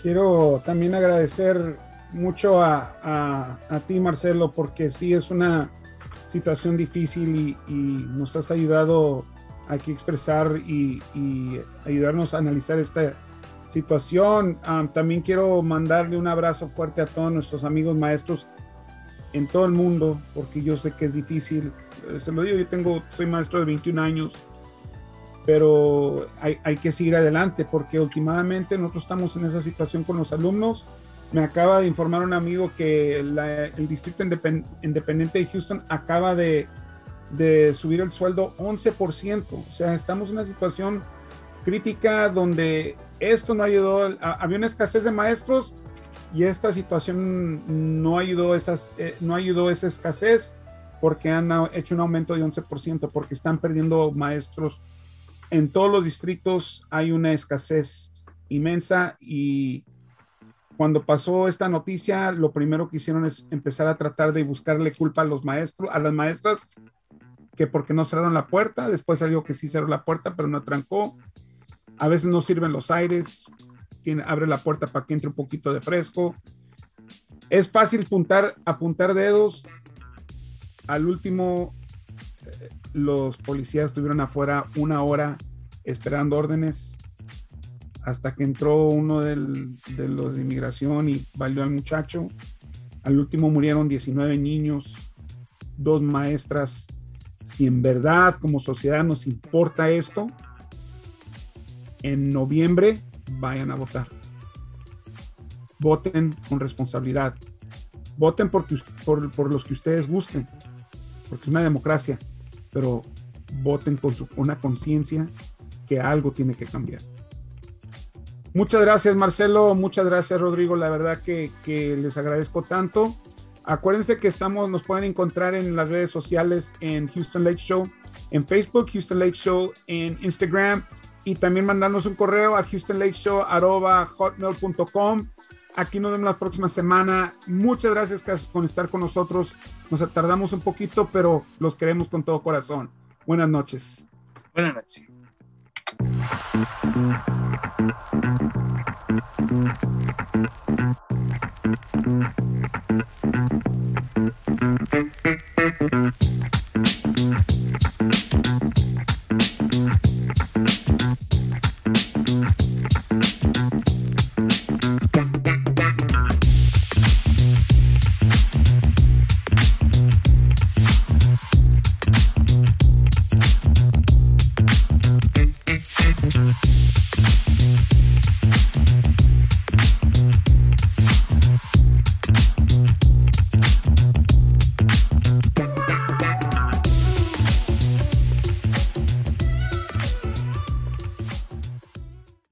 Quiero también agradecer mucho a, a, a, ti, Marcelo, porque sí es una situación difícil y, y nos has ayudado aquí a expresar y, y, ayudarnos a analizar esta situación. Um, también quiero mandarle un abrazo fuerte a todos nuestros amigos maestros en todo el mundo, porque yo sé que es difícil. Se lo digo, yo tengo, soy maestro de 21 años, pero hay, hay que seguir adelante, porque últimamente nosotros estamos en esa situación con los alumnos me acaba de informar un amigo que la, el Distrito Independiente de Houston acaba de, de, subir el sueldo 11%. O sea, estamos en una situación crítica donde esto no ayudó, había una escasez de maestros y esta situación no ayudó, esas, eh, no ayudó esa escasez porque han hecho un aumento de 11%, porque están perdiendo maestros. En todos los distritos hay una escasez inmensa y cuando pasó esta noticia, lo primero que hicieron es empezar a tratar de buscarle culpa a los maestros, a las maestras, que porque no cerraron la puerta, después salió que sí cerró la puerta, pero no trancó. A veces no sirven los aires, tiene, abre la puerta para que entre un poquito de fresco. Es fácil apuntar, dedos. Al último, eh, los policías estuvieron afuera una hora esperando órdenes hasta que entró uno de los de inmigración y valió al muchacho. Al último murieron 19 niños, dos maestras. Si en verdad como sociedad nos importa esto, en noviembre vayan a votar. Voten con responsabilidad. Voten por, por, por los que ustedes gusten, porque es una democracia, pero voten con su, una conciencia que algo tiene que cambiar. Muchas gracias, Marcelo. Muchas gracias, Rodrigo. La verdad que, que, les agradezco tanto. Acuérdense que estamos, nos pueden encontrar en las redes sociales en Houston Lake Show, en Facebook, Houston Lake Show, en Instagram y también mandarnos un correo a houstonlakeshow.hotmail.com. Aquí nos vemos la próxima semana. Muchas gracias por estar con nosotros. Nos tardamos un poquito, pero los queremos con todo corazón. Buenas noches. Buenas noches.